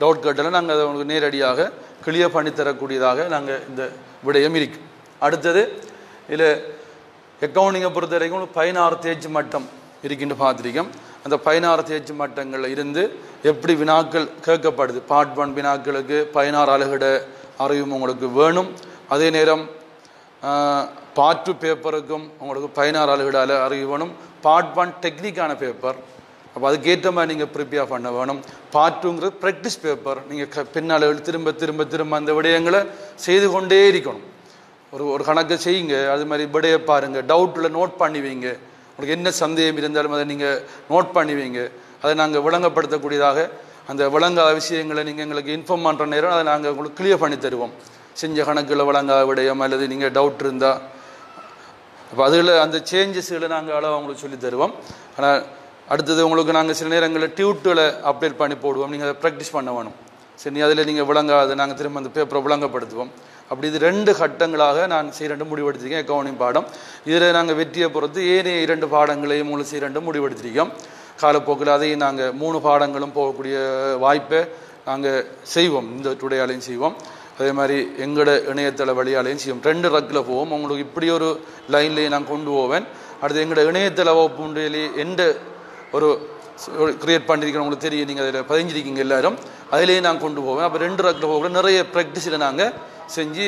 டவுட் கேட்டாலும் நாங்கள் அதை உங்களுக்கு நேரடியாக கிளியர் பண்ணி தரக்கூடியதாக நாங்கள் இந்த விடயம் இருக்கும் அடுத்தது இதில் அக்கௌண்டிங்கை பொறுத்த வரைக்கும் பதினாறு தேஜ் மட்டம் இருக்கின்ற பார்த்துருக்கோம் அந்த பதினாறு தேர்ச்சி மட்டங்களில் இருந்து எப்படி வினாக்கள் கேட்கப்படுது? பார்ட் ஒன் வினாக்களுக்கு பதினாறு அலகிட அறிவும் உங்களுக்கு வேணும். அதே நேரம் பார்ட் பேப்பருக்கும் உங்களுக்கு பதினாறு அலகிட அறிவு வேணும். பார்ட் ஒன் டெக்னிக்கான பேப்பர் அப்போ அதுக்கேற்ற மாதிரி நீங்கள் ப்ரிப்பேர் பண்ண வேணும். பார்ட் டூங்கிறது ப்ராக்டிஸ் பேப்பர் நீங்கள் க பின்னால் திரும்ப திரும்ப திரும்ப அந்த விடயங்களை செய்து கொண்டே இருக்கணும். ஒரு ஒரு கணக்கை செய்யுங்க. அது மாதிரி விடைய பாருங்கள் டவுட்டில் நோட் பண்ணி வைங்க. உங்களுக்கு என்ன சந்தேகம் இருந்தாலும் அதை நீங்கள் நோட் பண்ணி வைங்க. அதை நாங்கள் விளங்கப்படுத்தக்கூடியதாக அந்த விளங்காத விஷயங்களை நீங்கள் எங்களுக்கு இன்ஃபார்ம் பண்ணுற நேரம் அதை நாங்கள் உங்களுக்கு கிளியர் பண்ணி தருவோம். செஞ்ச கணக்கில் வழங்காத விடயம் அல்லது நீங்கள் டவுட் இருந்தால் அப்போ அதில் அந்த சேஞ்சஸ்களை நாங்கள் அளவு உங்களுக்கு சொல்லி தருவோம். ஆனால் அடுத்தது உங்களுக்கு நாங்கள் சில நேரங்களில் டியூட்டில் அப்டேட் பண்ணி போடுவோம். நீங்கள் அதை ப்ராக்டிஸ் பண்ண வேணும். சரி அதில் நீங்கள் விளங்காத நாங்கள் திரும்ப அந்த பேப்பரை விளங்கப்படுத்துவோம். அப்படி இது ரெண்டு கட்டங்களாக நான் செய்கிறண்டு முடிவெடுத்திருக்கேன் அக்கௌண்டிங் பாடம். இதில் நாங்கள் வெற்றியை பொறுத்து ஏனைய இரண்டு பாடங்களையும் உங்களுக்கு செய்கிறண்டு முடிவெடுத்திருக்கோம். காலப்போக்கில் அதையும் நாங்கள் மூணு பாடங்களும் போகக்கூடிய வாய்ப்பை நாங்கள் செய்வோம். இந்த டுடையாலையும் செய்வோம். அதே மாதிரி எங்களோட இணையதள வழியாலையும் செய்வோம். ரெண்டு ரக்கில் போவோம். உங்களுக்கு இப்படி ஒரு லைன்லேயே நான் கொண்டு போவேன். அடுத்து எங்களோட இணையதள வகுப்புலேயே எந்த ஒரு கிரியேட் பண்ணியிருக்கிறோம் உங்களுக்கு தெரியும். நீங்கள் அதில் பதிஞ்சிருக்கீங்க எல்லாரும். அதிலேயே நான் கொண்டு போவேன். அப்போ ரெண்டு ரக்கில் போக நிறைய ப்ராக்டிஸில் நாங்கள் செஞ்சு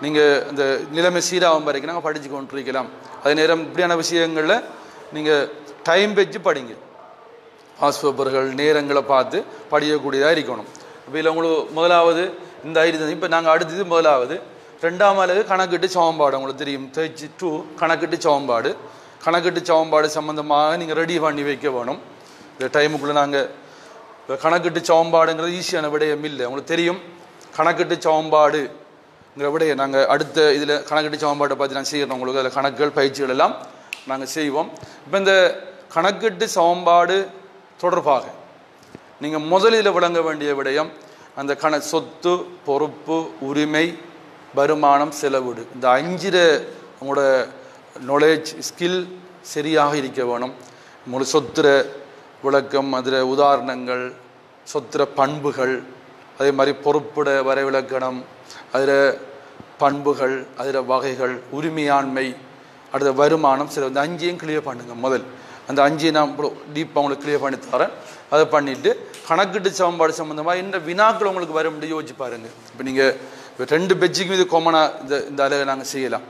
நீங்கள் இந்த நிலைமை சீராகும் வரைக்கும் நாங்கள் படித்து கொண்டிருக்கலாம். அதே நேரம் இப்படியான விஷயங்களில் நீங்கள் டைம் வச்சு படிங்க. பாஸ் பேப்பர்கள் நேரங்களை பார்த்து படிக்கக்கூடியதாக இருக்கணும். இப்போ இதில் உங்களுக்கு முதலாவது இந்த ஐடி இப்போ நாங்கள் அடுத்தது முதலாவது ரெண்டாம் அளவு கணக்கிட்டு சமன்பாடு உங்களுக்கு தெரியும். தேர்ச்சி டூ கணக்கிட்டு சமன்பாடு. கணக்கிட்டு சமன்பாடு சம்மந்தமாக நீங்கள் ரெடி பண்ணி வைக்க வேணும். இந்த டைமுக்குள்ளே நாங்கள் இப்போ கணக்கிட்டு ஈஸியான விடயம் இல்லை. உங்களுக்கு தெரியும். கணக்கிட்டு சோம்பாடுங்கிற விடயம் நாங்கள் அடுத்த இதில் கணக்கிட்டு சமன்பாட்டை பார்த்து நான் செய்கிறோம் உங்களுக்கு. அதில் கணக்குகள் பயிற்சிகள் எல்லாம் நாங்கள் செய்வோம். இப்போ இந்த கணக்கிட்டு சமன்பாடு தொடர்பாக நீங்கள் முதலில் விளங்க வேண்டிய விடயம் அந்த கண சொத்து பொறுப்பு உரிமை வருமானம் செலவிடு. இந்த அஞ்சிற உங்களோட நாலேஜ் ஸ்கில் சரியாக இருக்க வேணும். உங்களுக்கு சொத்துற விளக்கம் அதில் உதாரணங்கள் சொத்துற பண்புகள் அதே மாதிரி பொறுப்புட வரைவிலக்கணம் அதில் பண்புகள் அதில் வகைகள் உரிமையாண்மை அடுத்த வருமானம் சில இந்த அஞ்சையும் கிளியர் பண்ணுங்கள் முதல். அந்த அஞ்சு நான் டீப்பாக உங்களுக்கு கிளியர் பண்ணி தரேன். அதை பண்ணிவிட்டு கணக்கிட்டு சமன்பாடு சம்மந்தமாக இந்த வினாக்கள் உங்களுக்கு வர முடியும் யோசிச்சு பாருங்க. இப்போ நீங்கள் ரெண்டு பெட்ஜுக்கும் இது காமனாக இந்த இந்த அழகை நாங்கள் செய்யலாம்.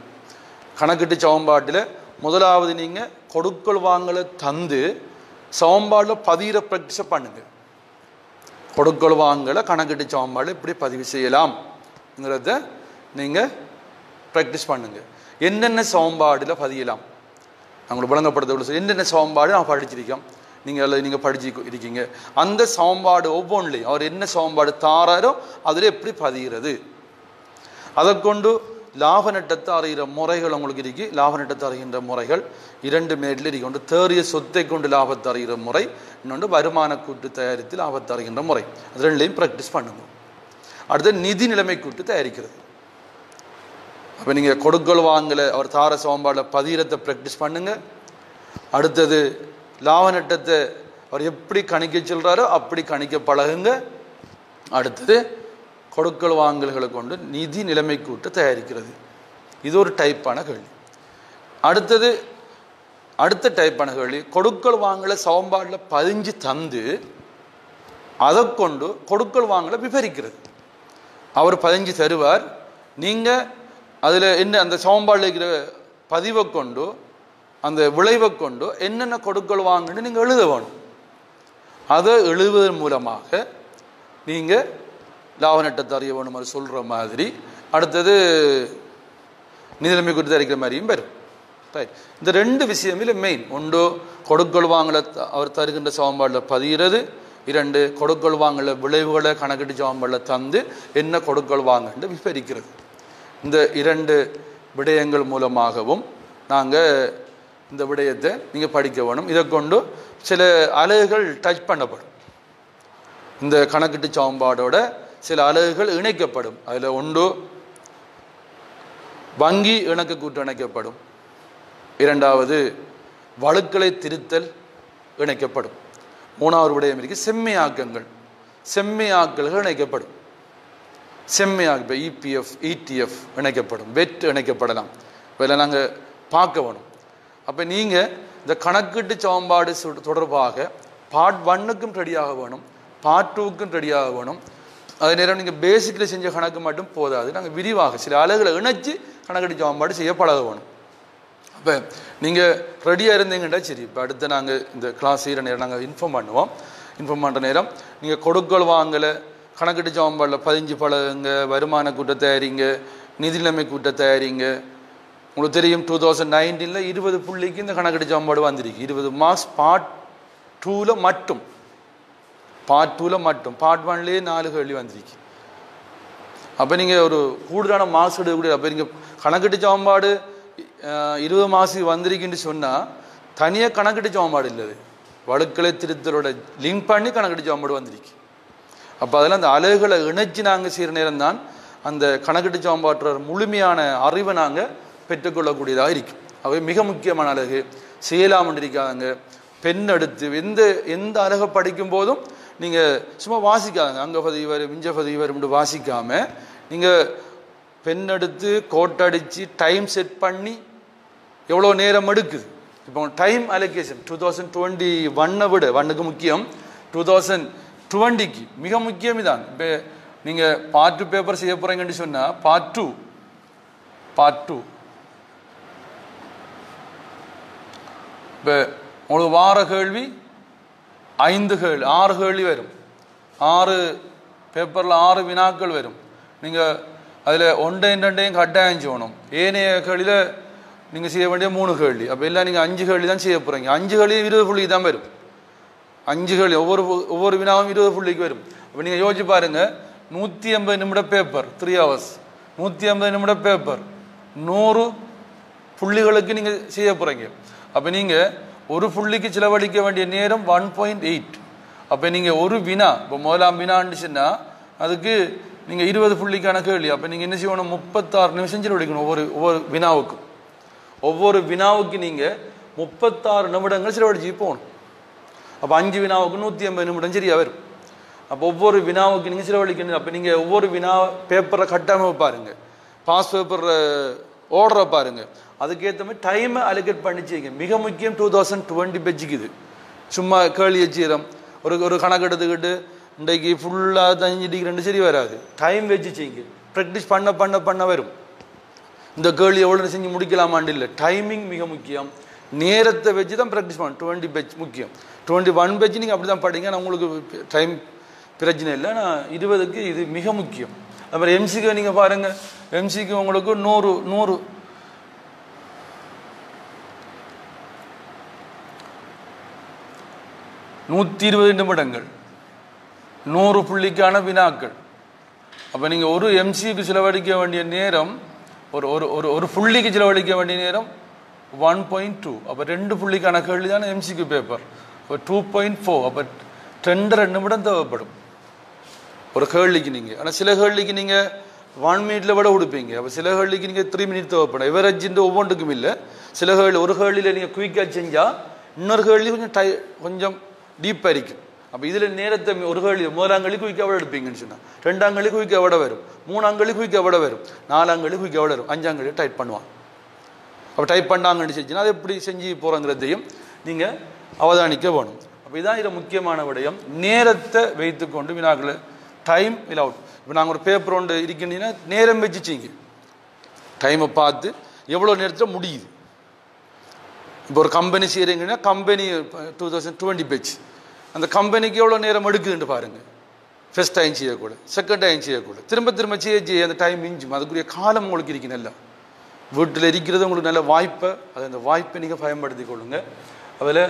கணக்கிட்டு சமன்பாட்டில் முதலாவது நீங்கள் கொடுக்கல் வாங்கலை தந்து சமன்பாடில் பதிகிற ப்ராக்டிஸை பண்ணுங்க. கொடுக்கல் வாங்கலை கணக்கிட்டு சமன்பாடு இப்படி பதிவு செய்யலாம்ங்கிறத நீங்கள் ப்ராக்டிஸ் பண்ணுங்க. என்னென்ன சமன்பாடில் பதியலாம்? அவங்களுக்கு விளங்கப்படுத்த என்னென்ன சமன்பாடு நான் படிச்சிருக்கோம் நீங்கள் அல்லது நீங்கள் படிச்சு இருக்கீங்க. அந்த சமன்பாடு ஒவ்வொன்றிலையும் அவர் என்ன சமன்பாடு தாராரோ அதில் எப்படி பதிகிறது? அதை கொண்டு லாப நட்டத்தை அறிகிற முறைகள் உங்களுக்கு இருக்கு. லாப நட்டத்தை அறிகின்ற முறைகள் இரண்டு மேட்டில் இருக்கு. ஒன்று தேறிய சொத்தை கொண்டு லாபத்தை அறிகிற முறை இன்னொன்று வருமான கூட்டு தயாரித்து லாபத்தை அறிகின்ற முறை. அது ரெண்டுலையும் ப்ராக்டிஸ் பண்ணுங்க. அடுத்து நிதி நிலைமை கூட்டு தயாரிக்கிறது. அப்போ நீங்கள் கொடுக்கல் வாங்கல அவர் தார சோம்பாடில் பதிகிறத்தை ப்ராக்டிஸ் பண்ணுங்க. அடுத்தது லாபநட்டத்தை அவர் எப்படி கணிக்க சொல்கிறாரோ அப்படி கணிக்க பழகுங்க. அடுத்தது கொடுக்கல் வாங்கல்களை கொண்டு நிதி நிலைமை கூட்ட தயாரிக்கிறது. இது ஒரு டைப்பான கேள்வி. அடுத்தது அடுத்த டைப்பான கேள்வி கொடுக்கல் வாங்கலை சோம்பாடில் பதிஞ்சு தந்து அதை கொண்டு கொடுக்கல் வாங்கலை விவரிக்கிறது. அவர் பதிஞ்சு தருவார். நீங்கள் அதில் என்ன அந்த சமன்பாடில் இருக்கிற பதிவை கொண்டு அந்த விளைவை கொண்டு என்னென்ன கொடுக்கல் வாங்கன்னு நீங்கள் எழுத வேணும். அதை எழுதுவதன் மூலமாக நீங்கள் லாபநட்டத்தை அறிய வேணும் மாதிரி சொல்கிற மாதிரி. அடுத்தது நிதிநிலைமை குறித்து அறிக்கிற மாதிரியும் வரும். ரைட். இந்த ரெண்டு விஷயமில் மெயின் ஒன்று கொடுக்கல் வாங்கல அவர் தருகின்ற சமன்பாடில் பதிகிறது. இரண்டு கொடுக்கல் வாங்கல விளைவுகளை கணக்கிட்டு சமன்பாடில் தந்து என்ன கொடுக்கல் வாங்கன்னு விபரிக்கிறது இந்த இரண்டு விடயங்கள் மூலமாகவும் நாங்கள் இந்த விடயத்தை நீங்கள் படிக்க வேணும். இதை கொண்டு சில அலகுகள் டச் பண்ணப்படும். இந்த கணக்கிட்டு சமன்பாடோட சில அலகுகள் இணைக்கப்படும். அதில் ஒன்று வங்கி இணக்க கூட்டு இணைக்கப்படும். இரண்டாவது வழுக்களை திருத்தல் இணைக்கப்படும். மூணாவது விடயம் இருக்கு செம்மையாக்கங்கள். செம்மையாக்கல்கள் இணைக்கப்படும். செம்மையாக இப்போ இபிஎஃப் இடிஎஃப் இணைக்கப்படும் வெட் இணைக்கப்படலாம். இதில் நாங்கள் பார்க்க வேணும். அப்போ நீங்கள் இந்த கணக்கீட்டு சமன்பாடு தொடர்பாக பார்ட் ஒன்னுக்கும் ரெடியாக வேணும் பார்ட் டூக்கும் ரெடியாக வேணும். அதே நேரம் நீங்கள் பேசிக்கில் செஞ்ச கணக்கு மட்டும் போதாது. நாங்கள் விரிவாக சில அலகுகளை இணைச்சி கணக்கெடுத்து சமன்பாடு செய்ய பழக வேணும். அப்போ நீங்கள் ரெடியாக இருந்தீங்கன்னா சரி. இப்போ அடுத்து நாங்கள் இந்த கிளாஸ் செய்கிற நேரம் நாங்கள் இன்ஃபார்ம் பண்ணுவோம். இன்ஃபார்ம் பண்ணுற நேரம் நீங்கள் கொடுக்கல் வாங்கலை கணக்கிட்டு சமன்பாடில் பதிஞ்சு பழகுங்க வருமான கூட்ட தயாரிங்க நிதிநிலைமை கூட்ட தயாரிங்க. உங்களுக்கு தெரியும் டூ தௌசண்ட் நைன்டீனில் இருபது புள்ளிக்கு இந்த கணக்கெடு சமன்பாடு வந்திருக்கு. இருபது மார்க்ஸ் பார்ட் டூவில் மட்டும். பார்ட் டூவில் மட்டும். பார்ட் ஒன்லேயே நாலு கேள்வி வந்திருக்கு. அப்போ நீங்கள் ஒரு கூடுதலான மார்க்ஸ் எடுக்கக்கூடிய அப்போ நீங்கள் கணக்கெட்டு சமன்பாடு இருபது மாதத்துக்கு வந்திருக்குன்னு சொன்னால் தனியாக கணக்கெட்டு சமன்பாடு இல்லை அது வழுக்களை திருத்தலோட லிங்க் பண்ணி கணக்கெட்டு சமன்பாடு வந்திருக்கு. அப்போ அதில் அந்த அலகுகளை இணைச்சி நாங்கள் செய்கிற நேரம் தான் அந்த கணக்கெட்டு சமன்பாட்டுற முழுமையான அறிவை நாங்கள் பெற்றுக்கொள்ளக்கூடியதாக இருக்கும். அவை மிக முக்கியமான அழகு. செய்யலாம் இருக்காங்க. பெண் எடுத்து எந்த எந்த அழகை படிக்கும் போதும் நீங்கள் சும்மா வாசிக்காதங்க. அங்க பதிவு மிஞ்ச இஞ்ச பதிவு வாசிக்காமல் நீங்கள் பெண் எடுத்து கோட்டடிச்சு டைம் செட் பண்ணி எவ்வளோ நேரம் எடுக்குது? இப்போ time allocation two thousand twenty ஒன்னை விட ஒன்னுக்கு முக்கியம் டூ தௌசண்ட் டுவெண்ட்டிக்கு மிக முக்கியம் இதான் இப்போ நீங்கள் பார்ட் டூ பேப்பர் செய்ய போகிறீங்கன்னு சொன்னால் பார்ட் டூ பார்ட் டூ இப்போ உங்களுக்கு வார கேள்வி ஐந்து கேள்வி ஆறு கேள்வி வரும். ஆறு பேப்பரில் ஆறு வினாக்கள் வரும். நீங்கள் அதில் ஒன்றையும் ரெண்டையும் கட்டாயம் செய்யணும். ஏனைய கேள்வியில் நீங்கள் செய்ய வேண்டிய மூணு கேள்வி. அப்போ எல்லாம் நீங்கள் அஞ்சு கேள்வி தான் செய்ய போகிறீங்க அஞ்சு கேள்வியும் இருபது புள்ளி தான் வரும். அஞ்சு கேள்வி ஒவ்வொரு ஒவ்வொரு வினாவும் இருபது புள்ளிக்கு வரும். அப்போ நீங்கள் யோசிச்சு பாருங்க. நூற்றி ஐம்பது நிமிட பேப்பர் த்ரீ ஹவர்ஸ் நூற்றி ஐம்பது நிமிட பேப்பர் நூறு புள்ளிகளுக்கு நீங்கள் செய்ய போகிறீங்க அப்போ நீங்கள் ஒரு புள்ளிக்கு செலவழிக்க வேண்டிய நேரம் ஒன் பாயிண்ட் எயிட் அப்போ நீங்கள் ஒரு வினா இப்போ முதலாம் வினாண்டுச்சுன்னா அதுக்கு நீங்கள் இருபது புள்ளிக்கான கேள்வி. அப்போ நீங்கள் என்ன செய்யணும்? முப்பத்தாறு நிமிஷம் செலவழிக்கணும் ஒவ்வொரு ஒவ்வொரு வினாவுக்கும். ஒவ்வொரு வினாவுக்கு நீங்கள் முப்பத்தாறு நிமிடங்கள் செலவழிச்சு போகணும். அப்போ அஞ்சு வினாவுக்கு நூற்றி ஐம்பது நிமிடம் சரியா வரும். அப்போ ஒவ்வொரு வினாவுக்கு நீங்கள் செலவழிக்கணும். அப்போ நீங்கள் ஒவ்வொரு வினா பேப்பரை கட்டாமல் பாருங்க பாஸ் பேப்பர் ஓர்டரை பாருங்க அதுக்கேற்ற மாதிரி டைமை அலோகேட் பண்ணி செய்யுங்க மிக முக்கியம் டூ தௌசண்ட் டுவெண்ட்டி பெஜ்ஜிக்குது சும்மா கேள்வி வச்சுக்கிறோம் ஒரு ஒரு கணக்கு எடுத்துக்கிட்டு இன்றைக்கு ஃபுல்லாக தஞ்சு டிகிரி சரி வராது. டைம் வச்சு செய்யுங்க ப்ராக்டிஸ் பண்ண பண்ண பண்ண வரும். இந்த கேள்வி எவ்வளோ செஞ்சு முடிக்கலாமான்னு இல்லை. டைமிங் மிக முக்கியம். நேரத்தை வச்சு தான் ப்ராக்டிஸ் பண்ணணும். டுவெண்ட்டி பெஜ் முக்கியம். டுவெண்ட்டி ஒன் பேஜ் நீங்கள் அப்படி தான் படிங்க நான் உங்களுக்கு டைம் பிரச்சனை இல்லை. நான் இருபதுக்கு இது மிக முக்கியம். அப்புறம் எம்சிக்கு நீங்கள் பாருங்கள் எம்சிக்கு உங்களுக்கு நூறு நூறு. நூற்றி இருபது நிமிடங்கள். நூறு புள்ளிக்கான வினாக்கள். அப்போ நீங்கள் ஒரு எம்சிக்கு செலவழிக்க வேண்டிய நேரம் ஒரு ஒரு ஒரு ஒரு புள்ளிக்கு செலவழிக்க வேண்டிய நேரம் ஒன் பாயிண்ட் டூ அப்போ ரெண்டு புள்ளிக்கான கேள்வி தானே எம்சிக்கு பேப்பர் இப்போ டூ பாயிண்ட் ஃபோர் அப்போ ரெண்டரை நிமிடம் தேவைப்படும். ஒரு கேள்விக்கு நீங்கள் ஆனால் சில கேள்விக்கு நீங்கள் ஒன் மினிட்ல விட கொடுப்பீங்க அப்போ சில கேள்விக்கு நீங்கள் த்ரீ மினிட் தேவைப்படும். எவரேஜின்ற ஒவ்வொன்றுக்கும் இல்லை. சில கேள்வி ஒரு கேள்வியில் நீங்கள் குயிக்காக செஞ்சால் இன்னொரு கேள்வி கொஞ்சம் டை கொஞ்சம் டீப்பாக இருக்கும். அப்போ இதில் நேரத்தை ஒரு கேள்வி முதலாம் கேள்வி குயிக்காக விட எடுப்பீங்கன்னு சொன்னால் ரெண்டாம் கேள்வி குயிக்காக விட வரும். மூணாம் கேள்வி குயிக்காக விட வரும். நாலாம் கேள்வி குயிக்காக விட வரும். அஞ்சாம் கேள்வி டைப் பண்ணுவான் அப்போ டைப் பண்ணாங்கன்னு செஞ்சுன்னா அது எப்படி செஞ்சு போகிறோங்கிறதையும் நீங்கள் அவதானிக்க வேணும். அப்போ இதான் இதில் முக்கியமான விடயம். நேரத்தை வைத்துக்கொண்டு வினாக்களை டைம் அவுட் இப்போ நாங்கள் ஒரு பேப்பர் ஒன்று இருக்கின்றீங்கன்னா நேரம் வச்சுச்சிங்க. டைமை பார்த்து எவ்வளோ நேரத்தில் முடியுது? இப்போ ஒரு company செய்கிறீங்கன்னா company two thousand twenty page அந்த கம்பெனிக்கு எவ்வளோ நேரம் எடுக்குதுன்னு பாருங்கள் ஃபர்ஸ்ட் டைம் செய்யக்கூட செகண்ட் டைம் செய்யக்கூட. திரும்ப திரும்ப செய்ய செய்ய அந்த டைம் மிஞ்சும். அதுக்குரிய காலம் உங்களுக்கு இருக்கு நல்லா. வீட்டில் இருக்கிறது உங்களுக்கு நல்ல வாய்ப்பை அது அந்த வாய்ப்பை நீங்கள் பயன்படுத்தி கொள்ளுங்கள் அதில்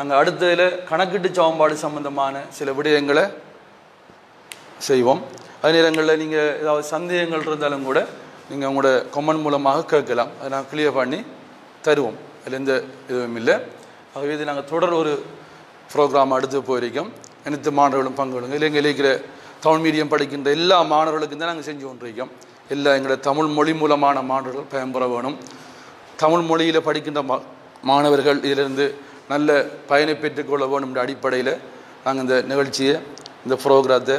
நாங்கள் அடுத்ததில் கணக்கிட்டு சமன்பாடு சம்பந்தமான சில விடயங்களை செய்வோம். அதே நேரங்களில் நீங்கள் ஏதாவது சந்தேகங்கள் இருந்தாலும் கூட நீங்கள் உங்களோட கொமெண்ட் மூலமாக கேட்கலாம். அதை நாங்கள் கிளியர் பண்ணி தருவோம். அதில் எந்த இதுவும் இல்லை. ஆகவே இது நாங்கள் தொடர் ஒரு ப்ரோக்ராம் அடுத்து போயிருக்கோம். அனைத்து மாணவர்களும் பங்கெடுங்க. இல்லை எங்கள் இருக்கிற தமிழ் மீடியம் படிக்கின்ற எல்லா மாணவர்களுக்கும் தான் நாங்கள் செஞ்சு கொண்டிருக்கோம். எல்லா எங்களோட தமிழ் மொழி மூலமான மாணவர்கள் பயன்பெற வேணும். தமிழ் மொழியில் படிக்கின்ற மா மாணவர்கள் இதிலிருந்து நல்ல பயனை பெற்றுக்கொள்ள வேணும் என்ற அடிப்படையில் நாங்கள் இந்த நிகழ்ச்சியை இந்த ப்ரோக்ராத்தை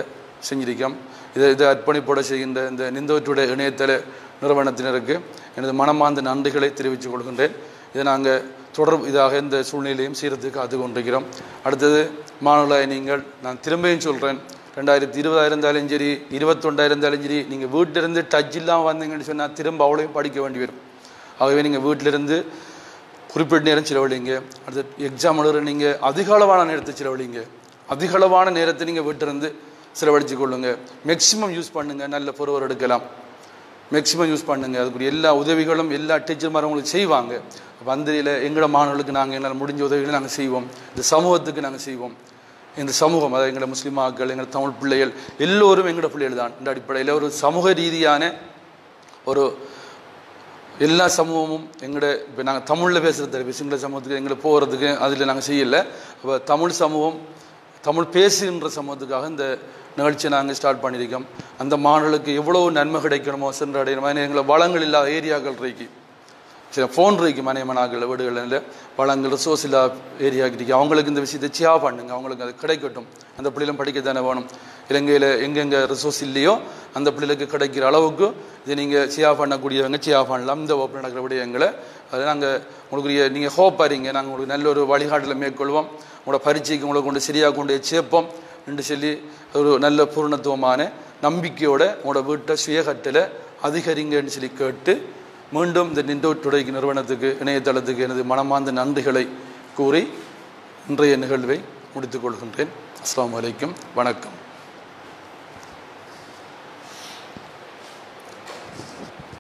செஞ்சிருக்கோம். இதை இதை அர்ப்பணிப்போட செய்கின்ற இந்த நிந்தோற்றுடைய இணையதள நிறுவனத்தினருக்கு எனது மனமார்ந்த நன்றிகளை தெரிவித்துக் கொள்கின்றேன். இதை நாங்கள் தொடர் இதாக இந்த சூழ்நிலையும் சீரத்துக்கு காத்து கொண்டிருக்கிறோம். அடுத்தது மாணவர்களாய் நீங்கள் நான் திரும்பியும் சொல்கிறேன் ரெண்டாயிரத்தி இருபதாயிரம் இருந்தாலும் சரி இருபத்தொண்டாயிரம் இருந்தாலும் சரி நீங்கள் வீட்டிலிருந்து டச் இல்லாமல் வந்தீங்கன்னு சொன்னால் திரும்ப அவ்வளோயும் படிக்க வேண்டி வரும். ஆகவே நீங்கள் வீட்டிலிருந்து குறிப்பிட்ட நேரம் செலவழிங்க. அடுத்து எக்ஸாம் எழுதுற நீங்கள் அதிக அளவான நேரத்தை செலவழிங்க. அதிக அளவான நேரத்தை நீங்கள் வீட்டிலிருந்து செலவழித்து கொள்ளுங்க. மேக்ஸிமம் யூஸ் பண்ணுங்கள் நல்ல பொறுவர் எடுக்கலாம். மேக்ஸிமம் யூஸ் பண்ணுங்கள் அதுக்குரிய எல்லா உதவிகளும் எல்லா டீச்சர்மாரும் உங்களுக்கு செய்வாங்க. வந்தியில் எங்களோட மாணவர்களுக்கு நாங்கள் எங்களால் முடிஞ்ச உதவிகளை நாங்கள் செய்வோம். இந்த சமூகத்துக்கு நாங்கள் செய்வோம். இந்த சமூகம் அதாவது எங்களோட முஸ்லிமாக்கள் எங்களோட தமிழ் பிள்ளைகள் எல்லோரும் எங்களோட பிள்ளைகள் தான். இந்த அடிப்படையில் ஒரு சமூக ரீதியான ஒரு எல்லா சமூகமும் எங்களோட இப்போ நாங்கள் தமிழில் பேசுகிறது சிங்கள சமூகத்துக்கு எங்களை போகிறதுக்கு அதில் நாங்கள் செய்யலை. அப்போ தமிழ் சமூகம் தமிழ் பேசுகின்ற சமூகத்துக்காக இந்த நிகழ்ச்சியை நாங்கள் ஸ்டார்ட் பண்ணியிருக்கோம். அந்த மாணவர்களுக்கு எவ்வளோ நன்மை கிடைக்கணுமோ சென்றடையணுமோ எங்களை வளங்கள் இல்லாத ஏரியாக்கள் இருக்கு. சில ஃபோன் இருக்கு மனைமனாக்கள் வீடுகளில் வளங்கள் ரிசோர்ஸ் இல்லாத ஏரியா இருக்கு. அவங்களுக்கு இந்த விஷயத்தை சியா பண்ணுங்க அவங்களுக்கு அது கிடைக்கட்டும். அந்த பிள்ளைகளும் படிக்க தானே வேணும். இலங்கையில் எங்கெங்கே ரிசோர்ஸ் இல்லையோ அந்த பிள்ளைகளுக்கு கிடைக்கிற அளவுக்கு இதை நீங்கள் சியா பண்ணக்கூடியவங்க சியா பண்ணலாம். இந்த வகுப்பு நடக்கிற விடயங்களை. அது நாங்கள் உங்களுக்குரிய நீங்கள் ஹோப் அறிங்க நாங்கள் உங்களுக்கு நல்ல ஒரு வழிகாட்டில் மேற்கொள்வோம். உங்களோட பரீட்சைக்கு உங்களை கொண்டு சரியாக கொண்டு போய் சேர்ப்போம் என்று சொல்லி ஒரு நல்ல பூர்ணத்துவமான நம்பிக்கையோட உங்களோட வீட்டை சுயகட்டில் அதிகரிங்கன்னு சொல்லி கேட்டு மீண்டும் இந்த நின்றோ டுடேக்கு நிறுவனத்துக்கு இணையதளத்துக்கு எனது மனமார்ந்த நன்றிகளை கூறி இன்றைய நிகழ்வை முடித்துக் கொள்கின்றேன். அஸ்ஸலாமு வணக்கம்.